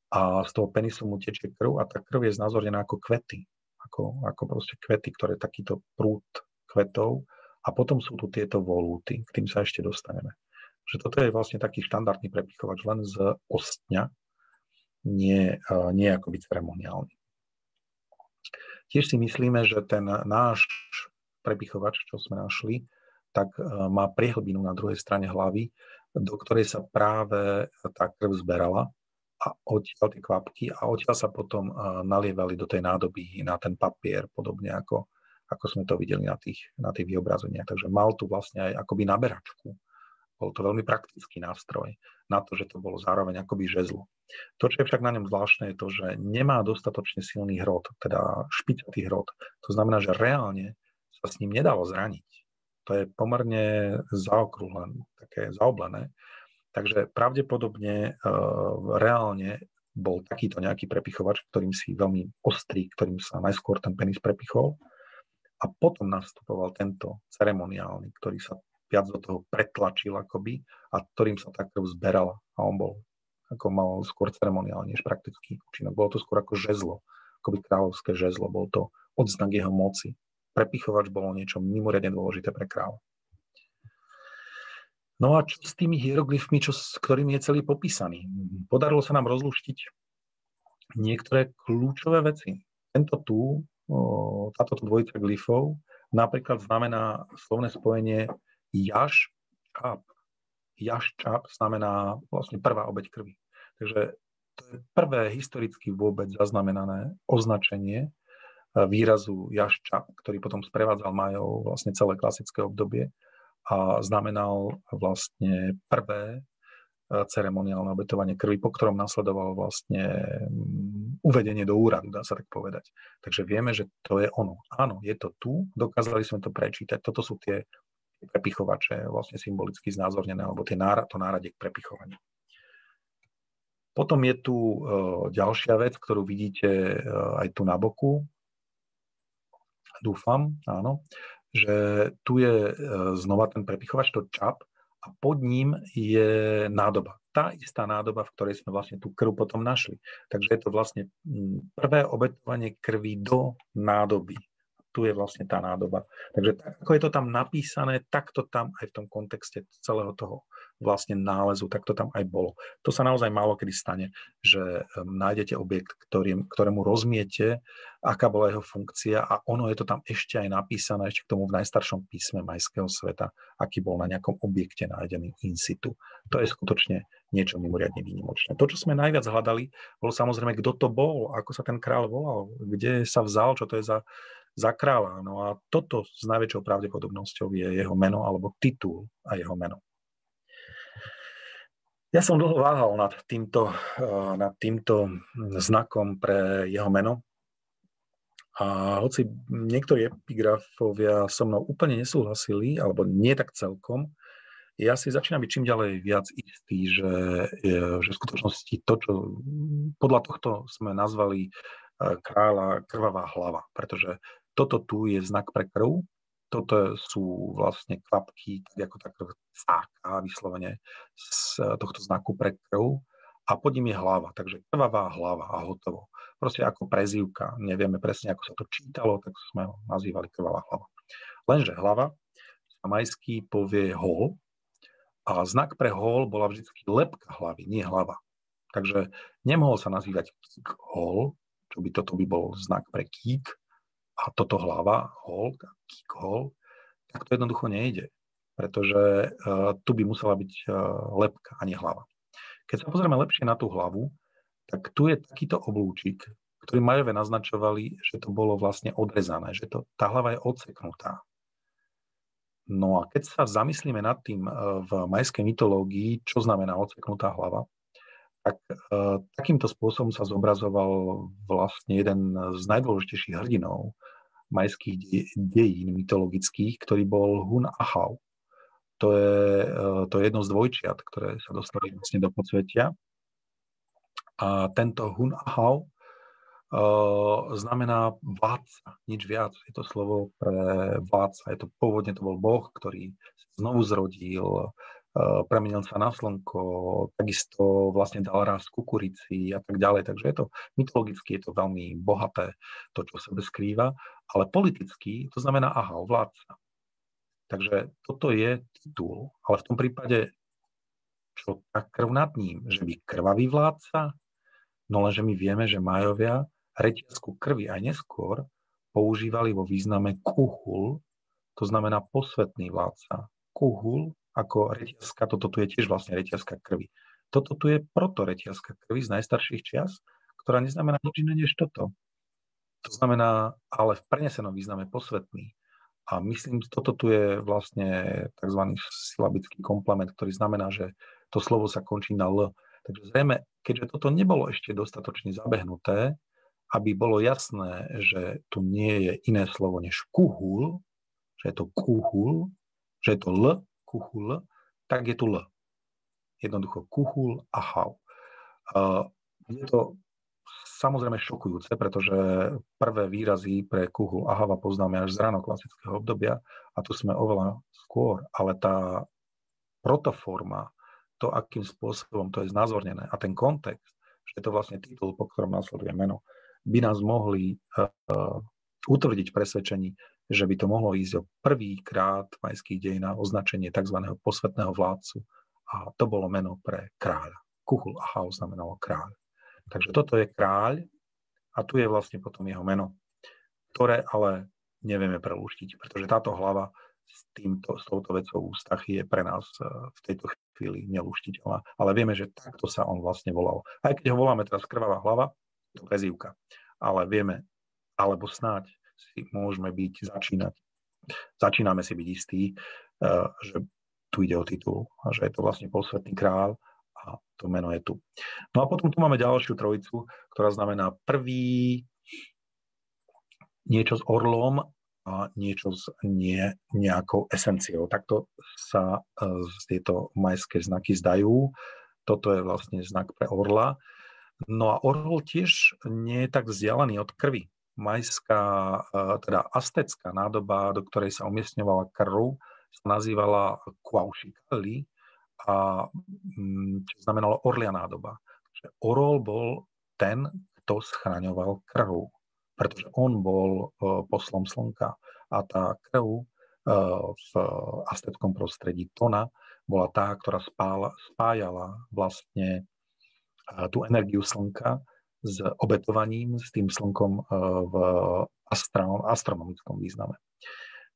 A z toho penisu mu tečie krv a tá krv je znázornená ako kvety. Ako, ako proste kvety, ktoré takýto prúd kvetov a potom sú tu tieto volúty, k tým sa ešte dostaneme že toto je vlastne taký štandardný prepichovač len z ostňa, nie, nie akoby ceremoniálny. Tiež si myslíme, že ten náš prepichovač, čo sme našli, tak má priehlbinu na druhej strane hlavy, do ktorej sa práve tá krv zberala a odtiaľ tie kvapky a odtiaľ sa potom nalievali do tej nádoby na ten papier, podobne ako, ako sme to videli na tých, na tých vyobrazeniach. Takže mal tu vlastne aj akoby naberačku bol to veľmi praktický nástroj na to, že to bolo zároveň akoby žezlo. To, čo je však na ňom zvláštne, je to, že nemá dostatočne silný hrot, teda špicatý hrot. To znamená, že reálne sa s ním nedalo zraniť. To je pomerne zaokrúhlené, také zaoblené. Takže pravdepodobne e, reálne bol takýto nejaký prepichovač, ktorým si veľmi ostrý, ktorým sa najskôr ten penis prepichol a potom nastupoval tento ceremoniálny, ktorý sa viac do toho pretlačil akoby a ktorým sa tá krv zberala a on bol ako mal skôr ceremoniál než praktický účinok. Bolo to skôr ako žezlo, akoby kráľovské žezlo, bol to odznak jeho moci. Prepichovač bolo niečo mimoriadne dôležité pre kráľa. No a čo s tými hieroglyfmi, čo, s ktorými je celý popísaný? Podarilo sa nám rozluštiť niektoré kľúčové veci. Tento tu, táto dvojica glyfov, napríklad znamená slovné spojenie Jaš čap. Jaš čap znamená vlastne prvá obeď krvi. Takže to je prvé historicky vôbec zaznamenané označenie eh, výrazu jaš čap, ktorý potom sprevádzal Majov vlastne celé klasické obdobie a znamenal vlastne prvé eh, ceremoniálne obetovanie krvi, po ktorom nasledovalo vlastne mm, uvedenie do úradu, dá sa tak povedať. Takže vieme, že to je ono. Áno, je to tu, dokázali sme to prečítať. Toto sú tie prepichovače vlastne symbolicky znázornené, alebo tie nára, to náradie k prepichovaniu. Potom je tu e, ďalšia vec, ktorú vidíte e, aj tu na boku. Dúfam, áno, že tu je e, znova ten prepichovač, to čap, a pod ním je nádoba. Tá istá nádoba, v ktorej sme vlastne tú krv potom našli. Takže je to vlastne prvé obetovanie krvi do nádoby tu je vlastne tá nádoba. Takže tak, ako je to tam napísané, tak to tam aj v tom kontexte celého toho vlastne nálezu, tak to tam aj bolo. To sa naozaj málo kedy stane, že um, nájdete objekt, ktorým, ktorému rozmiete, aká bola jeho funkcia a ono je to tam ešte aj napísané, ešte k tomu v najstaršom písme majského sveta, aký bol na nejakom objekte nájdený in situ. To je skutočne niečo mimoriadne výnimočné. To, čo sme najviac hľadali, bolo samozrejme, kto to bol, ako sa ten král volal, kde sa vzal, čo to je za za kráľa. No a toto s najväčšou pravdepodobnosťou je jeho meno alebo titul a jeho meno. Ja som dlho váhal nad týmto, eh, nad týmto znakom pre jeho meno. A hoci niektorí epigrafovia so mnou úplne nesúhlasili, alebo nie tak celkom, ja si začínam byť čím ďalej viac istý, že, že v skutočnosti to, čo podľa tohto sme nazvali kráľa krvavá hlava, pretože toto tu je znak pre krv, toto sú vlastne kvapky, tak ako tak sáka vyslovene z tohto znaku pre krv a pod ním je hlava, takže krvavá hlava a hotovo. Proste ako prezývka, nevieme presne, ako sa to čítalo, tak sme ho nazývali krvavá hlava. Lenže hlava majský povie hol a znak pre hol bola vždy lepka hlavy, nie hlava. Takže nemohol sa nazývať hol, čo by toto by bol znak pre kík, a toto hlava, hol, kick hol, tak to jednoducho nejde, pretože uh, tu by musela byť uh, lepka a nie hlava. Keď sa pozrieme lepšie na tú hlavu, tak tu je takýto oblúčik, ktorý Majové naznačovali, že to bolo vlastne odrezané, že to, tá hlava je odseknutá. No a keď sa zamyslíme nad tým uh, v majskej mytológii, čo znamená odseknutá hlava, tak uh, takýmto spôsobom sa zobrazoval vlastne jeden z najdôležitejších hrdinov majských dejín mytologických, ktorý bol Hun Achau. To je, uh, to je jedno z dvojčiat, ktoré sa dostali vlastne do podsvetia. A tento Hun Achau uh, znamená vládca, nič viac. Je to slovo pre vládca. Je to, pôvodne to bol boh, ktorý znovu zrodil, premenil sa na slnko, takisto vlastne dal rast kukurici a tak ďalej. Takže je to mytologicky, je to veľmi bohaté, to, čo sebe skrýva, ale politicky to znamená aha, vládca. Takže toto je titul, ale v tom prípade, čo tá krv nad ním, že by krvavý vládca, no lenže my vieme, že Majovia reťazku krvi aj neskôr používali vo význame kuhul, to znamená posvetný vládca. Kuhul ako reťazka, toto tu je tiež vlastne reťazka krvi. Toto tu je proto krvi z najstarších čias, ktorá neznamená nič iné než toto. To znamená, ale v prenesenom význame posvetný. A myslím, toto tu je vlastne tzv. silabický komplement, ktorý znamená, že to slovo sa končí na L. Takže zrejme, keďže toto nebolo ešte dostatočne zabehnuté, aby bolo jasné, že tu nie je iné slovo než kuhul, že je to kuhul, že je to L, kuhul, tak je tu L. Jednoducho kuhul a hau. Je to samozrejme šokujúce, pretože prvé výrazy pre kuhul a hava poznáme až z ráno klasického obdobia a tu sme oveľa skôr, ale tá protoforma, to, akým spôsobom to je znázornené a ten kontext, že je to vlastne titul, po ktorom následuje meno, by nás mohli uh, utvrdiť presvedčení, že by to mohlo ísť o prvýkrát v majských dejinách označenie tzv. posvetného vládcu a to bolo meno pre kráľa. Kuchul Ahau znamenalo kráľ. Takže toto je kráľ a tu je vlastne potom jeho meno, ktoré ale nevieme prelúštiť, pretože táto hlava s, týmto, s touto vecou ústach je pre nás e, v tejto chvíli nelúštiteľná. Ale vieme, že takto sa on vlastne volal. Aj keď ho voláme teraz krvavá hlava, to prezývka. Ale vieme, alebo snáď si môžeme byť, začínať. Začíname si byť istí, eh, že tu ide o titul a že je to vlastne posvetný král a to meno je tu. No a potom tu máme ďalšiu trojicu, ktorá znamená prvý niečo s orlom a niečo s nie, nejakou esenciou. Takto sa uh, tieto majské znaky zdajú. Toto je vlastne znak pre orla. No a orol tiež nie je tak vzdialený od krvi majská, e, teda astecká nádoba, do ktorej sa umiestňovala krv, sa nazývala Quaušikali, a, mm, čo znamenalo orlia nádoba. Takže orol bol ten, kto schraňoval krv, pretože on bol e, poslom slnka a tá krv e, v asteckom prostredí Tona bola tá, ktorá spála, spájala vlastne tú energiu slnka s obetovaním, s tým slnkom eh, v astronomickom význame.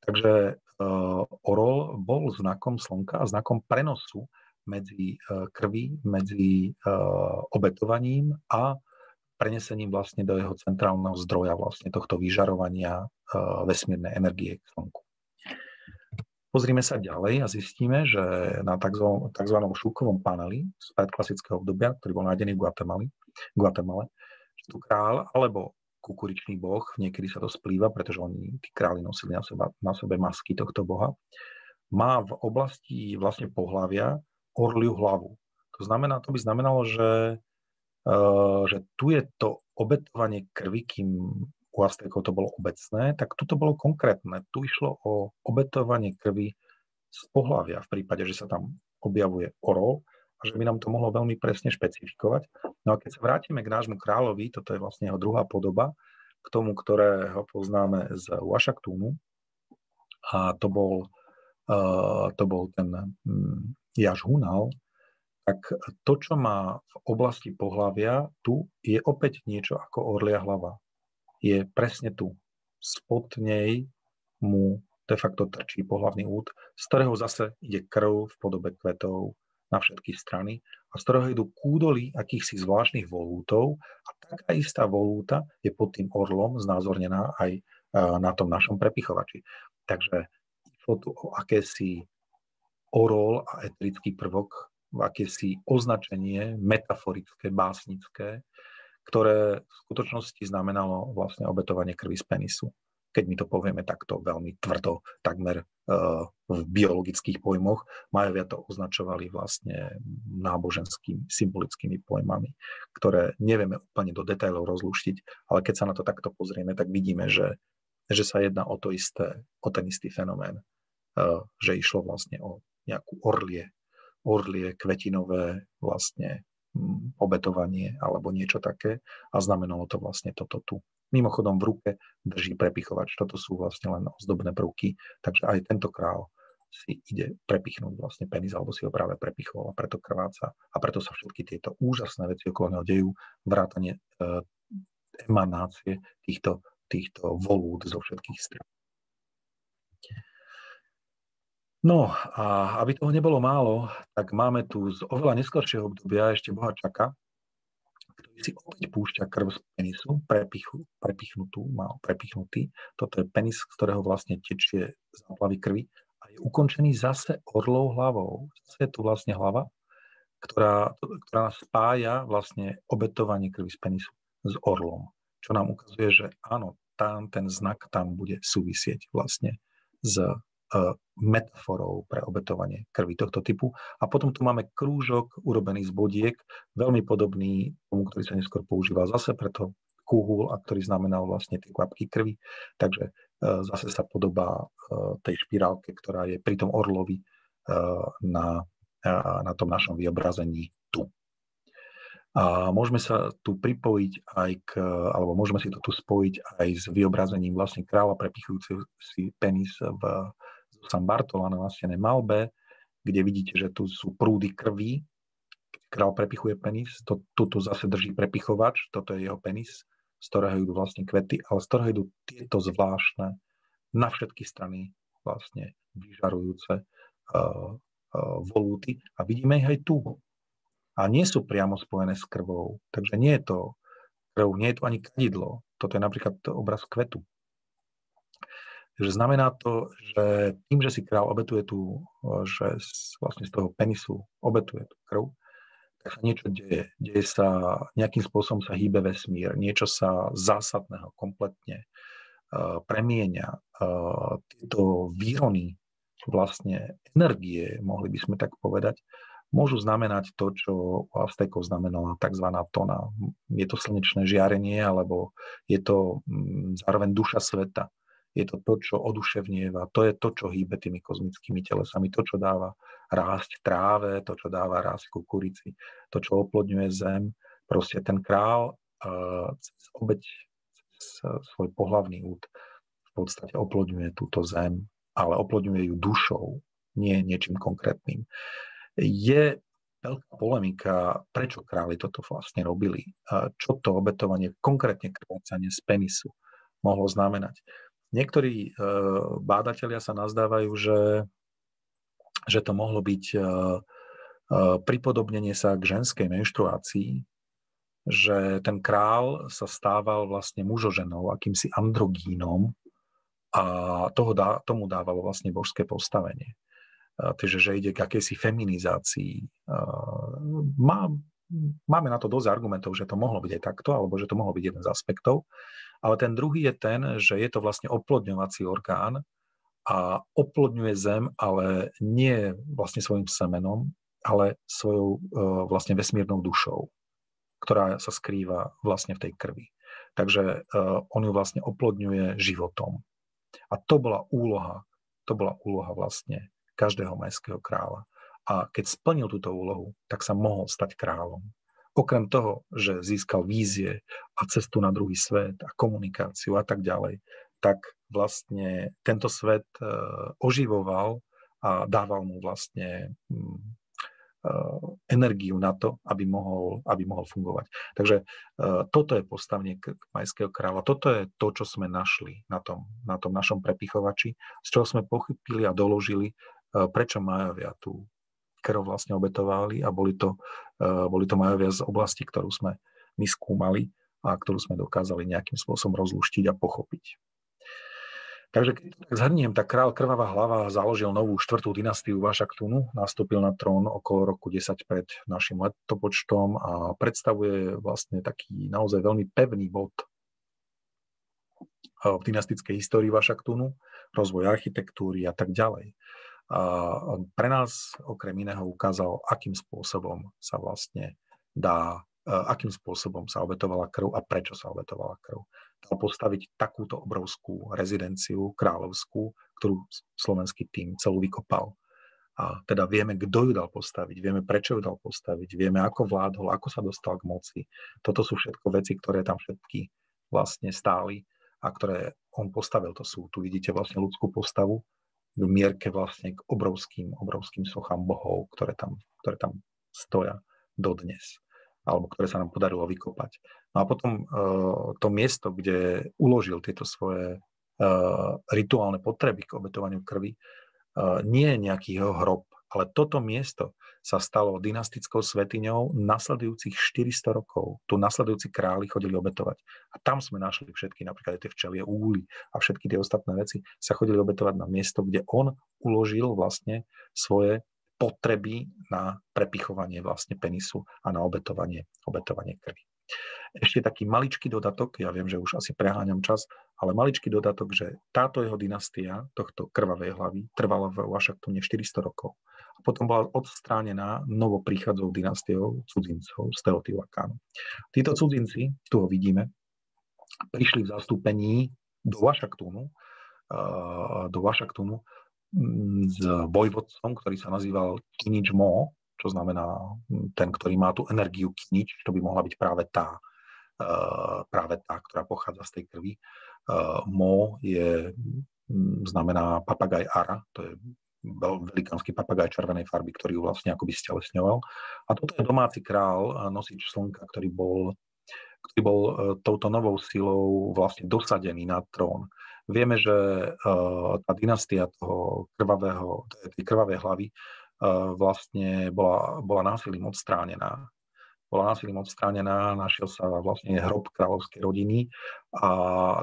Takže eh, orol bol znakom slnka a znakom prenosu medzi eh, krvi, medzi obetovaním a prenesením vlastne do jeho centrálneho zdroja vlastne tohto vyžarovania vesmírnej energie k Slnku. Pozrime sa ďalej a zistíme, že na tzv. šúkovom paneli z predklasického obdobia, ktorý bol nájdený v Guatemala, Guatemala že tu král alebo kukuričný boh, niekedy sa to splýva, pretože oni, tí králi nosili na, seba, na sebe masky tohto boha, má v oblasti vlastne pohlavia orliu hlavu. To znamená, to by znamenalo, že, uh, že tu je to obetovanie krvi, kým u Aztekov to bolo obecné, tak tu to bolo konkrétne. Tu išlo o obetovanie krvi z pohľavia v prípade, že sa tam objavuje orol a že by nám to mohlo veľmi presne špecifikovať. No a keď sa vrátime k nášmu kráľovi, toto je vlastne jeho druhá podoba, k tomu, ktorého poznáme z Washingtonu, a to bol, uh, to bol ten um, Jaž Hunal, tak to, čo má v oblasti pohlavia, tu je opäť niečo ako orlia hlava je presne tu. Spod nej mu de facto trčí pohlavný út, z ktorého zase ide krv v podobe kvetov na všetky strany a z ktorého idú kúdoly akýchsi zvláštnych volútov a taká istá volúta je pod tým orlom znázornená aj e, na tom našom prepichovači. Takže išlo tu o akési orol a etrický prvok, akési označenie metaforické, básnické, ktoré v skutočnosti znamenalo vlastne obetovanie krvi z penisu. Keď my to povieme takto veľmi tvrdo, takmer uh, v biologických pojmoch, Majovia to označovali vlastne náboženskými, symbolickými pojmami, ktoré nevieme úplne do detailov rozluštiť, ale keď sa na to takto pozrieme, tak vidíme, že, že sa jedná o to isté, o ten istý fenomén, uh, že išlo vlastne o nejakú orlie, orlie kvetinové vlastne obetovanie alebo niečo také a znamenalo to vlastne toto tu. Mimochodom v ruke drží prepichovač. Toto sú vlastne len ozdobné prvky, takže aj tento král si ide prepichnúť vlastne penis, alebo si ho práve prepichol a preto krváca. A preto sa všetky tieto úžasné veci okolo neho dejú, vrátanie e, emanácie týchto, týchto volút zo všetkých strán. No a aby toho nebolo málo, tak máme tu z oveľa neskoršieho obdobia ešte Bohačaka, ktorý si opäť púšťa krv z penisu, prepichu, prepichnutú, mal prepichnutý. Toto je penis, z ktorého vlastne tečie záplavy krvi a je ukončený zase orlou hlavou. Zase je tu vlastne hlava, ktorá, ktorá spája vlastne obetovanie krvi z penisu s orlom. Čo nám ukazuje, že áno, tam ten znak tam bude súvisieť vlastne s metaforou pre obetovanie krvi tohto typu. A potom tu máme krúžok urobený z bodiek, veľmi podobný tomu, ktorý sa neskôr používal zase preto kúhul a ktorý znamenal vlastne tie kvapky krvi. Takže e, zase sa podobá e, tej špirálke, ktorá je pri tom orlovi na, na tom našom vyobrazení tu. A môžeme sa tu pripojiť aj k, alebo môžeme si to tu spojiť aj s vyobrazením vlastne kráľa prepichujúceho si penis v San Bartola na nastenej malbe, kde vidíte, že tu sú prúdy krvi, král prepichuje penis, to, tuto zase drží prepichovač, toto je jeho penis, z ktorého idú vlastne kvety, ale z ktorého idú tieto zvláštne, na všetky strany vlastne vyžarujúce uh, uh, volúty a vidíme ich aj tu. A nie sú priamo spojené s krvou, takže nie je to krv, nie je to ani kadidlo. Toto je napríklad obraz kvetu. Takže znamená to, že tým, že si král obetuje tú, že vlastne z toho penisu obetuje tú krv, tak sa niečo deje. Deje sa, nejakým spôsobom sa hýbe vesmír, niečo sa zásadného kompletne premieňa. Uh, tieto výrony vlastne energie, mohli by sme tak povedať, môžu znamenať to, čo u Aztekov znamenala tzv. tona. Je to slnečné žiarenie, alebo je to mm, zároveň duša sveta je to to, čo oduševnieva, to je to, čo hýbe tými kozmickými telesami, to, čo dáva rásť tráve, to, čo dáva rásť kukurici, to, čo oplodňuje zem. Proste ten král uh, cez obeď, cez uh, svoj pohlavný út v podstate oplodňuje túto zem, ale oplodňuje ju dušou, nie niečím konkrétnym. Je veľká polemika, prečo králi toto vlastne robili, čo to obetovanie, konkrétne krvácanie z penisu mohlo znamenať. Niektorí e, bádatelia sa nazdávajú, že, že to mohlo byť e, e, pripodobnenie sa k ženskej menštruácii, že ten král sa stával vlastne mužoženou, akýmsi androgínom a toho dá, tomu dávalo vlastne božské postavenie. Takže, že ide k akejsi feminizácii. Má, máme na to dosť argumentov, že to mohlo byť aj takto, alebo že to mohlo byť jeden z aspektov. Ale ten druhý je ten, že je to vlastne oplodňovací orgán a oplodňuje zem, ale nie vlastne svojim semenom, ale svojou uh, vlastne vesmírnou dušou, ktorá sa skrýva vlastne v tej krvi. Takže uh, on ju vlastne oplodňuje životom. A to bola úloha, to bola úloha vlastne každého majského kráľa. A keď splnil túto úlohu, tak sa mohol stať kráľom. Okrem toho, že získal vízie a cestu na druhý svet a komunikáciu a tak ďalej, tak vlastne tento svet uh, oživoval a dával mu vlastne um, Eh, energiu na to, aby mohol, aby mohol fungovať. Takže uh, toto je postavenie majského kráľa. Toto je to, čo sme našli na tom, na tom našom prepichovači, z čoho sme pochopili a doložili, prečo Majovia tú krv vlastne obetovali a boli to, uh, boli to Majovia z oblasti, ktorú sme my skúmali a ktorú sme dokázali nejakým spôsobom rozluštiť a pochopiť. Takže keď zhrniem, tak král Krvavá hlava založil novú štvrtú dynastiu Vašaktunu, nastúpil na trón okolo roku 10 pred našim letopočtom a predstavuje vlastne taký naozaj veľmi pevný bod v dynastickej histórii Vašaktunu, rozvoj architektúry a tak ďalej. Pre nás okrem iného ukázal, akým spôsobom sa vlastne dá, akým spôsobom sa obetovala krv a prečo sa obetovala krv dal postaviť takúto obrovskú rezidenciu kráľovskú, ktorú slovenský tým celú vykopal. A teda vieme, kto ju dal postaviť, vieme, prečo ju dal postaviť, vieme, ako vládol, ako sa dostal k moci. Toto sú všetko veci, ktoré tam všetky vlastne stáli a ktoré on postavil. To sú, tu vidíte vlastne ľudskú postavu v mierke vlastne k obrovským, obrovským sochám bohov, ktoré tam, ktoré tam stoja dodnes alebo ktoré sa nám podarilo vykopať. No a potom uh, to miesto, kde uložil tieto svoje uh, rituálne potreby k obetovaniu krvi, uh, nie je nejaký jeho hrob, ale toto miesto sa stalo dynastickou svetiňou nasledujúcich 400 rokov. Tu nasledujúci králi chodili obetovať. A tam sme našli všetky, napríklad tie včelie úly a všetky tie ostatné veci sa chodili obetovať na miesto, kde on uložil vlastne svoje potreby na prepichovanie vlastne penisu a na obetovanie, obetovanie krvi. Ešte taký maličký dodatok, ja viem, že už asi preháňam čas, ale maličký dodatok, že táto jeho dynastia, tohto krvavej hlavy, trvala v Washingtone 400 rokov. A potom bola odstránená novo prichádzou dynastiou cudzincov z Teotihuacánu. Títo cudzinci, tu ho vidíme, prišli v zastúpení do Washingtonu, do Washingtonu s vojvodcom, ktorý sa nazýval Kinič Mo, čo znamená ten, ktorý má tú energiu Kinič, to by mohla byť práve tá, e, práve tá, ktorá pochádza z tej krvi. E, Mo je, znamená papagaj Ara, to je velikánsky papagaj červenej farby, ktorý ju vlastne akoby stelesňoval. A toto je domáci král, nosič slnka, ktorý bol, ktorý bol e, touto novou silou vlastne dosadený na trón. Vieme, že uh, tá dynastia toho krvavého, tej krvavej hlavy vlastne bola, bola násilím odstránená. Bola násilím odstránená, našiel sa vlastne hrob kráľovskej rodiny a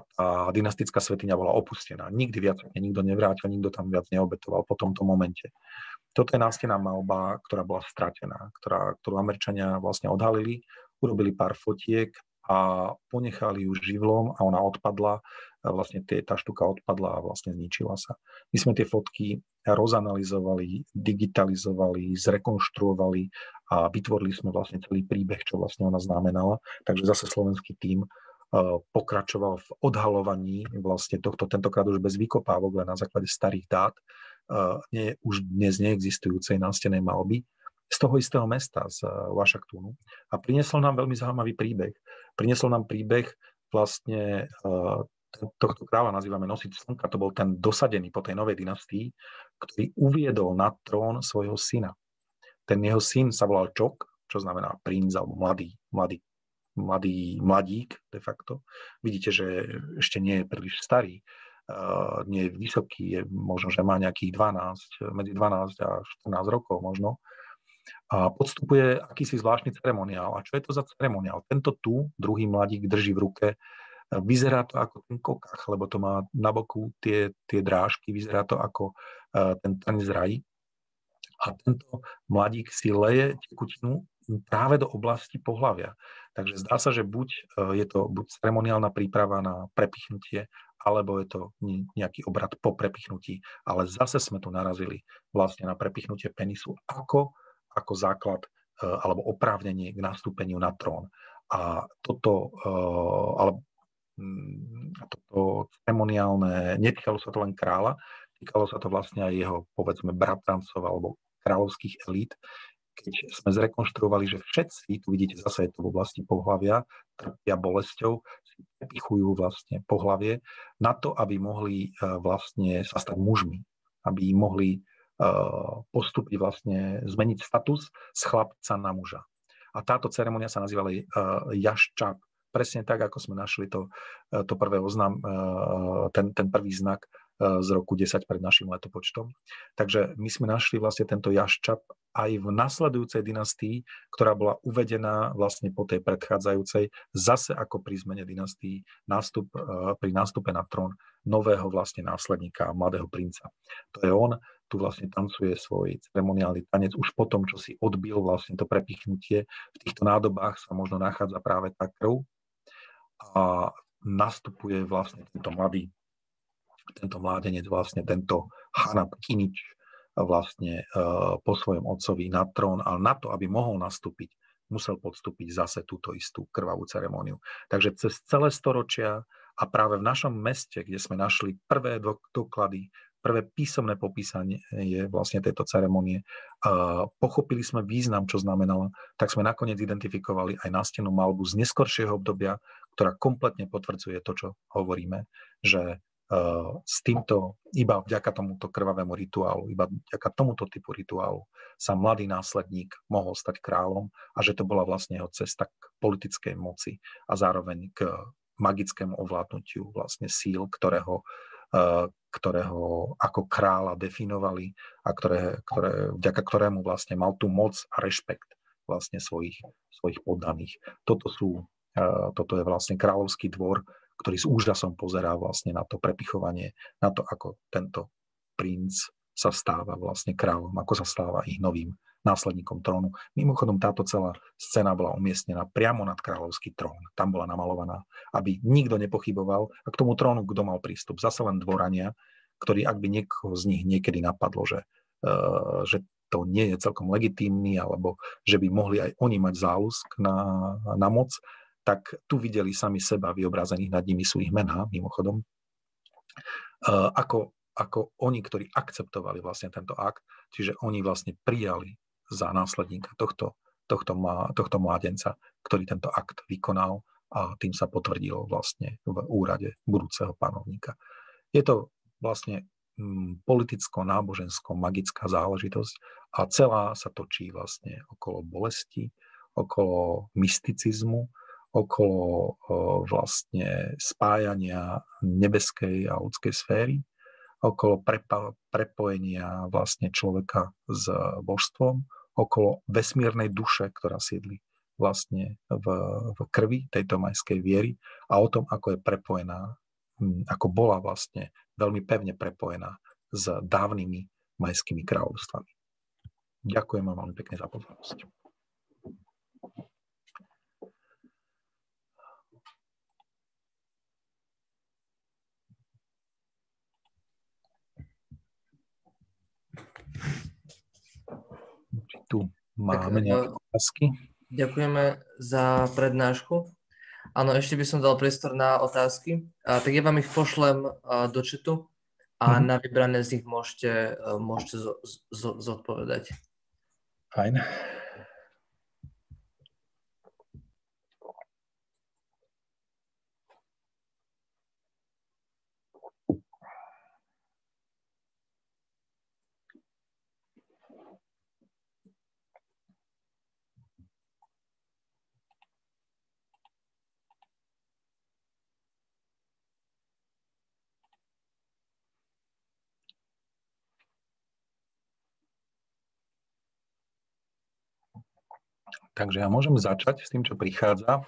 tá dynastická svetiňa bola opustená. Nikdy viac nikto nevrátil, nikto tam viac neobetoval po tomto momente. Toto je nástená malba, ktorá bola stratená, ktorá, ktorú Američania vlastne odhalili, urobili pár fotiek a ponechali ju živlom a ona odpadla a vlastne tie, tá štuka odpadla a vlastne zničila sa. My sme tie fotky rozanalizovali, digitalizovali, zrekonštruovali a vytvorili sme vlastne celý príbeh, čo vlastne ona znamenala. Takže zase slovenský tím uh, pokračoval v odhalovaní vlastne tohto, tentokrát už bez vykopávok, len na základe starých dát, uh, nie, už dnes neexistujúcej nástenej malby, z toho istého mesta, z Washingtonu. A priniesol nám veľmi zaujímavý príbeh. Priniesol nám príbeh vlastne uh, tohto kráľa nazývame nosič slnka, to bol ten dosadený po tej novej dynastii, ktorý uviedol na trón svojho syna. Ten jeho syn sa volal Čok, čo znamená princ alebo mladý, mladý, mladý mladík de facto. Vidíte, že ešte nie je príliš starý, uh, nie je vysoký, je možno, že má nejakých 12, medzi 12 a 14 rokov možno. A podstupuje akýsi zvláštny ceremoniál. A čo je to za ceremoniál? Tento tu, druhý mladík, drží v ruke Vyzerá to ako ten kokach, lebo to má na boku tie, tie drážky, vyzerá to ako uh, ten z raji. A tento mladík si leje tekutinu práve do oblasti pohlavia. Takže zdá sa, že buď uh, je to buď ceremoniálna príprava na prepichnutie, alebo je to nejaký obrad po prepichnutí. Ale zase sme tu narazili vlastne na prepichnutie penisu ako, ako základ uh, alebo oprávnenie k nastúpeniu na trón. A toto, alebo Mm, toto ceremoniálne, netýkalo sa to len kráľa, týkalo sa to vlastne aj jeho, povedzme, bratrancov alebo kráľovských elít, keď sme zrekonštruovali, že všetci, tu vidíte zase je to v oblasti pohlavia, trpia bolesťou, si prepichujú vlastne pohlavie na to, aby mohli e, vlastne sa stať mužmi, aby mohli e, postúpiť vlastne, zmeniť status z chlapca na muža. A táto ceremonia sa nazývala e, jaščap, presne tak, ako sme našli to, e, to prvé oznam, ten, ten prvý znak z roku 10 pred našim letopočtom. Takže my sme našli vlastne tento jaščap aj v nasledujúcej dynastii, ktorá bola uvedená vlastne po tej predchádzajúcej, zase ako pri zmene dynastii, nástup, pri nástupe na trón nového vlastne následníka, mladého princa. To je on, tu vlastne tancuje svoj ceremoniálny tanec už po tom, čo si odbil vlastne to prepichnutie. V týchto nádobách sa možno nachádza práve tá krv, a nastupuje vlastne tento mladý, tento mládenec, vlastne tento Hanab Kinič vlastne uh, po svojom otcovi na trón, ale na to, aby mohol nastúpiť, musel podstúpiť zase túto istú krvavú ceremóniu. Takže cez celé storočia a práve v našom meste, kde sme našli prvé doklady prvé písomné popísanie je vlastne tejto ceremonie. Pochopili sme význam, čo znamenala, tak sme nakoniec identifikovali aj nástennú malbu z neskoršieho obdobia, ktorá kompletne potvrdzuje to, čo hovoríme, že s týmto, iba vďaka tomuto krvavému rituálu, iba vďaka tomuto typu rituálu sa mladý následník mohol stať kráľom a že to bola vlastne jeho cesta k politickej moci a zároveň k magickému ovládnutiu vlastne síl, ktorého ktorého ako kráľa definovali a ktoré, ktoré, vďaka ktorému vlastne mal tú moc a rešpekt vlastne svojich, svojich poddaných. Toto, sú, toto je vlastne kráľovský dvor, ktorý s úžasom pozerá vlastne na to prepichovanie, na to, ako tento princ sa stáva vlastne kráľom, ako sa stáva ich novým následníkom trónu. Mimochodom, táto celá scéna bola umiestnená priamo nad kráľovský trón. Tam bola namalovaná, aby nikto nepochyboval a k tomu trónu kto mal prístup. Zase len dvorania, ktorí, ak by niekoho z nich niekedy napadlo, že, uh, že to nie je celkom legitímny, alebo že by mohli aj oni mať záľusk na, na moc, tak tu videli sami seba vyobrazených, nad nimi sú ich mená, mimochodom, uh, ako, ako oni, ktorí akceptovali vlastne tento akt, čiže oni vlastne prijali za následníka tohto, tohto, tohto mládenca, ktorý tento akt vykonal a tým sa potvrdilo vlastne v úrade budúceho panovníka. Je to vlastne mm, politicko-nábožensko-magická záležitosť a celá sa točí vlastne okolo bolesti, okolo mysticizmu, okolo vlastne spájania nebeskej a ľudskej sféry, okolo prepa- prepojenia vlastne človeka s božstvom, okolo vesmírnej duše, ktorá sídli vlastne v, v krvi tejto majskej viery a o tom, ako je prepojená, ako bola vlastne veľmi pevne prepojená s dávnymi majskými kráľovstvami. Ďakujem vám veľmi pekne za pozornosť. Tu máme tak, nejaké eh, otázky. Ďakujeme za prednášku. Áno, ešte by som dal priestor na otázky. A, tak ja vám ich pošlem a, do četu a mm-hmm. na vybrané z nich môžete, môžete zo, zo, zodpovedať. Fajn. Takže ja môžem začať s tým, čo prichádza.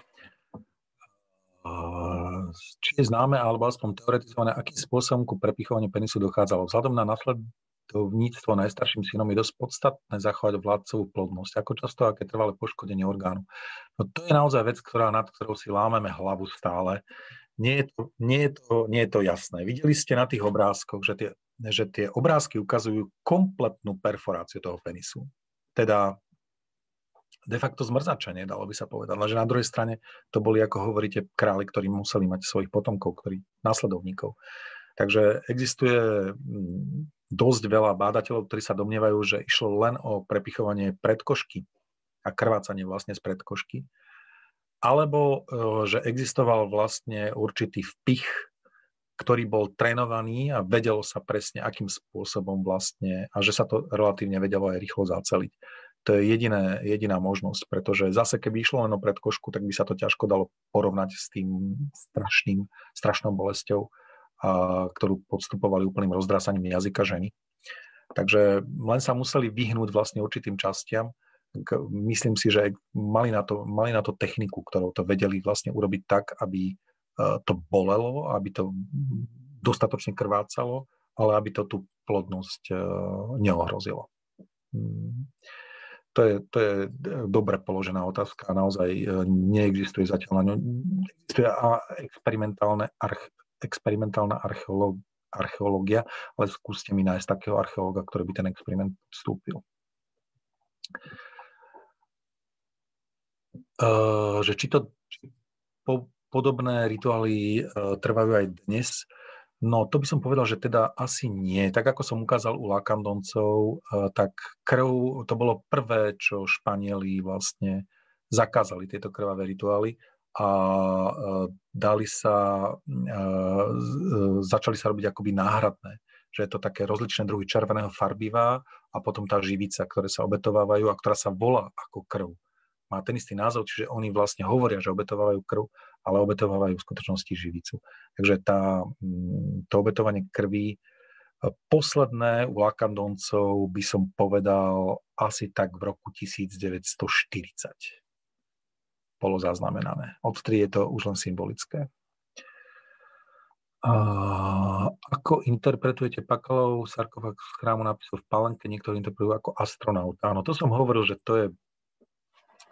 Či je známe, alebo aspoň teoretizované, akým spôsobom ku prepichovaniu penisu dochádzalo. Vzhľadom na nasledovníctvo najstarším synom je dosť podstatné zachovať vládcovú plodnosť. Ako často, aké trvalé poškodenie orgánu. No to je naozaj vec, ktorá, nad ktorou si lámeme hlavu stále. Nie je, to, nie, je to, nie je to jasné. Videli ste na tých obrázkoch, že tie, že tie obrázky ukazujú kompletnú perforáciu toho penisu. Teda de facto zmrzačenie, dalo by sa povedať. Ale že na druhej strane to boli, ako hovoríte, králi, ktorí museli mať svojich potomkov, ktorí, následovníkov. Takže existuje mm, dosť veľa bádateľov, ktorí sa domnievajú, že išlo len o prepichovanie predkošky a krvácanie vlastne z predkošky, alebo e, že existoval vlastne určitý vpich, ktorý bol trénovaný a vedelo sa presne, akým spôsobom vlastne, a že sa to relatívne vedelo aj rýchlo zaceliť to je jediné, jediná možnosť, pretože zase keby išlo len o predkošku, tak by sa to ťažko dalo porovnať s tým strašným, strašnou bolesťou, a, ktorú podstupovali úplným rozdrasaním jazyka ženy. Takže len sa museli vyhnúť vlastne určitým častiam. Myslím si, že mali na to, mali na to techniku, ktorou to vedeli vlastne urobiť tak, aby e, to bolelo, aby to dostatočne krvácalo, ale aby to tú plodnosť e, neohrozilo. To je, to je dobre položená otázka a naozaj e, neexistuje zatiaľ na ňu. Existuje experimentálne arch, experimentálna archeológ, archeológia, ale skúste mi nájsť takého archeológa, ktorý by ten experiment vstúpil. Uh, že či to či po, podobné rituály uh, trvajú aj dnes, No, to by som povedal, že teda asi nie. Tak ako som ukázal u Lakandoncov, eh, tak krv, to bolo prvé, čo Španieli vlastne zakázali tieto krvavé rituály a eh, dali sa, eh, začali sa robiť akoby náhradné, že je to také rozličné druhy červeného farbiva a potom tá živica, ktoré sa obetovávajú a ktorá sa volá ako krv má ten istý názov, čiže oni vlastne hovoria, že obetovávajú krv, ale obetovávajú v skutočnosti živicu. Takže tá, mm, to obetovanie krvi, e, posledné u Lakandoncov by som povedal asi tak v roku 1940 bolo zaznamenané. Odtedy je to už len symbolické. A ako interpretujete Pakalov sarkofag z chrámu napísal v Palenke, niektorí interpretujú ako astronaut. Áno, to som hovoril, že to je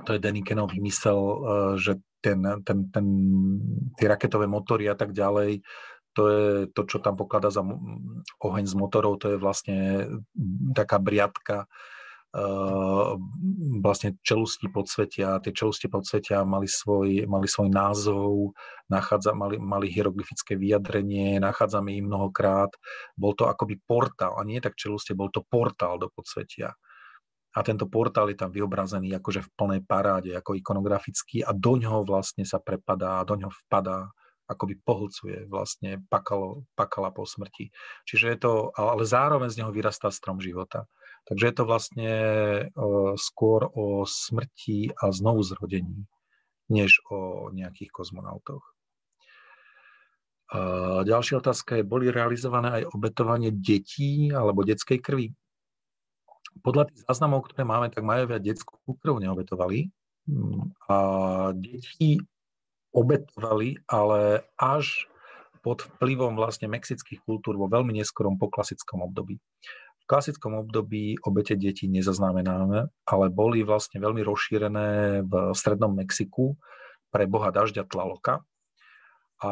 to je Denikenov vymysel, eh, že ten, ten, ten, tie raketové motory a tak ďalej, to je to, čo tam pokladá za oheň z motorov, to je vlastne taká briadka uh, vlastne čelusti podsvetia. Tie čelusti podsvetia mali svoj, mali svoj názov, nachádza, mali, mali hieroglyfické vyjadrenie, nachádzame ich mnohokrát. Bol to akoby portál, a nie tak čeluste, bol to portál do podsvetia a tento portál je tam vyobrazený akože v plnej paráde, ako ikonografický a do ňoho vlastne sa prepadá, do ňoho vpadá, akoby pohlcuje vlastne pakalo, pakala po smrti. Čiže je to, ale zároveň z neho vyrastá strom života. Takže je to vlastne skôr o smrti a znovu zrodení, než o nejakých kozmonautoch. Uh, ďalšia otázka je, boli realizované aj obetovanie detí alebo detskej krvi? Podľa tých záznamov, ktoré máme, tak majovia detskú krv neobetovali. Mm, a deti obetovali, ale až pod vplyvom vlastne mexických kultúr vo veľmi neskorom poklasickom období. V klasickom období obete detí nezaznamenáme, ale boli vlastne veľmi rozšírené v strednom Mexiku pre boha dažďa Tlaloka. A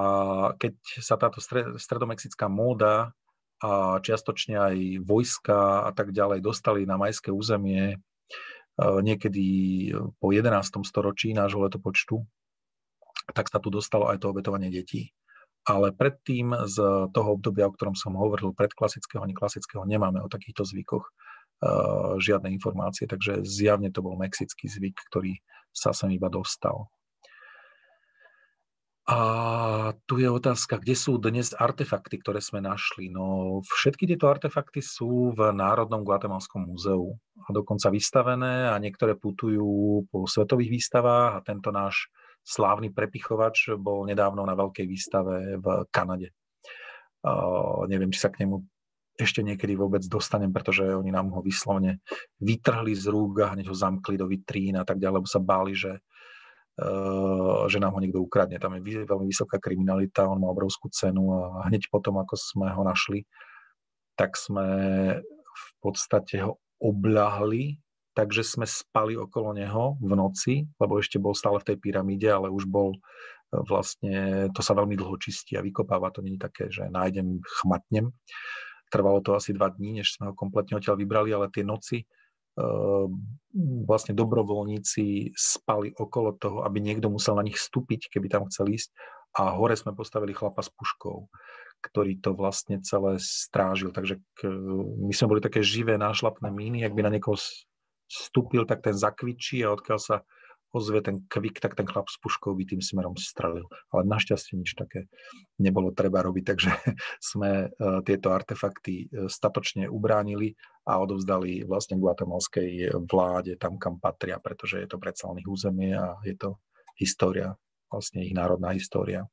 keď sa táto stredomexická móda a čiastočne aj vojska a tak ďalej dostali na majské územie e, niekedy po 11. storočí nášho letopočtu, tak sa tu dostalo aj to obetovanie detí. Ale predtým z toho obdobia, o ktorom som hovoril, predklasického ani klasického, nemáme o takýchto zvykoch uh, žiadne informácie, takže zjavne to bol mexický zvyk, ktorý sa sem iba dostal. A tu je otázka, kde sú dnes artefakty, ktoré sme našli. No, všetky tieto artefakty sú v Národnom Guatemalskom múzeu a dokonca vystavené a niektoré putujú po svetových výstavách a tento náš slávny prepichovač bol nedávno na veľkej výstave v Kanade. Uh, neviem, či sa k nemu ešte niekedy vôbec dostanem, pretože oni nám ho vyslovne vytrhli z rúk a hneď ho zamkli do vitrín a tak ďalej, lebo sa báli, že, že nám ho niekto ukradne. Tam je veľmi vysoká kriminalita, on má obrovskú cenu a hneď potom, ako sme ho našli, tak sme v podstate ho obľahli, takže sme spali okolo neho v noci, lebo ešte bol stále v tej pyramíde, ale už bol e, vlastne, to sa veľmi dlho čistí a vykopáva, to nie je také, že nájdem, chmatnem. Trvalo to asi dva dní, než sme ho kompletne odtiaľ vybrali, ale tie noci vlastne dobrovoľníci spali okolo toho, aby niekto musel na nich vstúpiť, keby tam chcel ísť. A hore sme postavili chlapa s puškou, ktorý to vlastne celé strážil. Takže my sme boli také živé nášlapné míny, ak by na niekoho vstúpil, tak ten zakvičí a odkiaľ sa ozve ten kvik, tak ten chlap s puškou by tým smerom strelil. Ale našťastie nič také nebolo treba robiť, takže sme uh, tieto artefakty uh, statočne ubránili a odovzdali vlastne guatemalskej vláde tam, kam patria, pretože je to predsa len ich územie a je to história, vlastne ich národná história.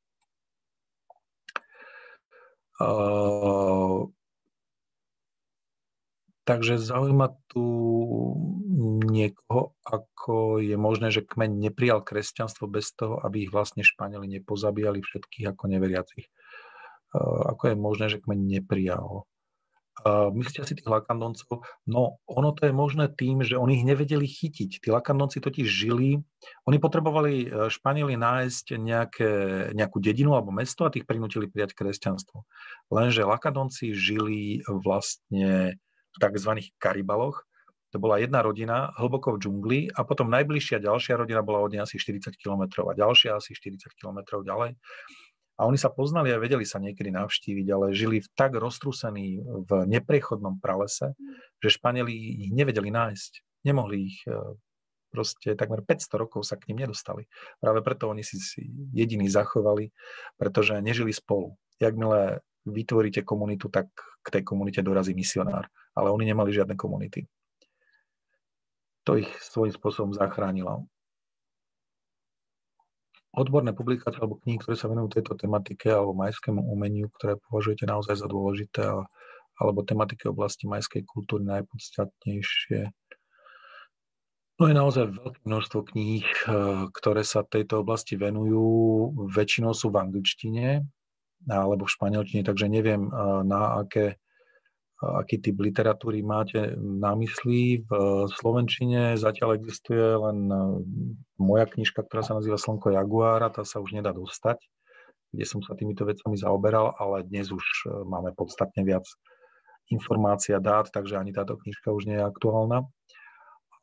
Takže zaujíma tu niekoho, ako je možné, že kmeň neprijal kresťanstvo bez toho, aby ich vlastne Španieli nepozabíjali všetkých ako neveriacich. Ako je možné, že kmeň neprijal? Myslíte si tých lakandoncov? No, ono to je možné tým, že oni ich nevedeli chytiť. Tí lakandonci totiž žili, oni potrebovali e, Španieli nájsť nejaké, nejakú dedinu alebo mesto a tých prinútili prijať kresťanstvo. Lenže lakandonci žili vlastne tzv. karibaloch. To bola jedna rodina hlboko v džungli a potom najbližšia ďalšia rodina bola od nej asi 40 km a ďalšia asi 40 km ďalej. A oni sa poznali a vedeli sa niekedy navštíviť, ale žili v tak roztrúsení v neprechodnom pralese, že Španieli ich nevedeli nájsť. Nemohli ich e, proste takmer 500 rokov sa k ním nedostali. Práve preto oni si jediní zachovali, pretože nežili spolu. Jakmile vytvoríte komunitu, tak k tej komunite dorazí misionár ale oni nemali žiadne komunity. To ich svojím spôsobom zachránilo. Odborné publikácie alebo knihy, ktoré sa venujú tejto tematike alebo majskému umeniu, ktoré považujete naozaj za dôležité, alebo tematike oblasti majskej kultúry najpodstatnejšie. No je naozaj veľké množstvo kníh, eh, ktoré sa tejto oblasti venujú. Väčšinou sú v angličtine alebo v španielčine, takže neviem, na aké aký typ literatúry máte na mysli. V Slovenčine zatiaľ existuje len e, moja knižka, ktorá sa nazýva Slnko Jaguára, tá sa už nedá dostať, kde som sa týmito vecami zaoberal, ale dnes už e, máme podstatne viac informácií a dát, takže ani táto knižka už nie je aktuálna.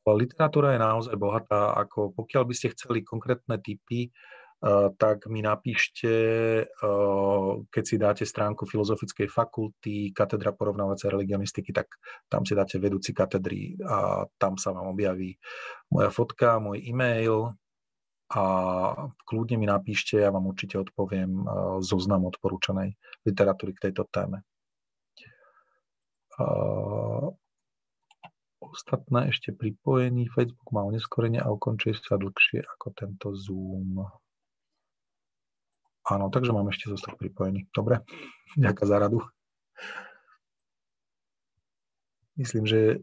Literatúra je naozaj bohatá, ako pokiaľ by ste chceli konkrétne typy, Eh, tak mi napíšte, eh, keď si dáte stránku Filozofickej fakulty, katedra porovnávacej religionistiky, tak tam si dáte vedúci katedry a tam sa vám objaví moja fotka, môj e-mail a kľudne mi napíšte, ja vám určite odpoviem eh, zoznam odporúčanej literatúry k tejto téme. Ostatné ešte pripojený. Facebook má oneskorenie a ukončuje sa dlhšie ako tento Zoom. Áno, takže mám ešte zostať pripojený. Dobre, ďakujem za radu. Myslím, že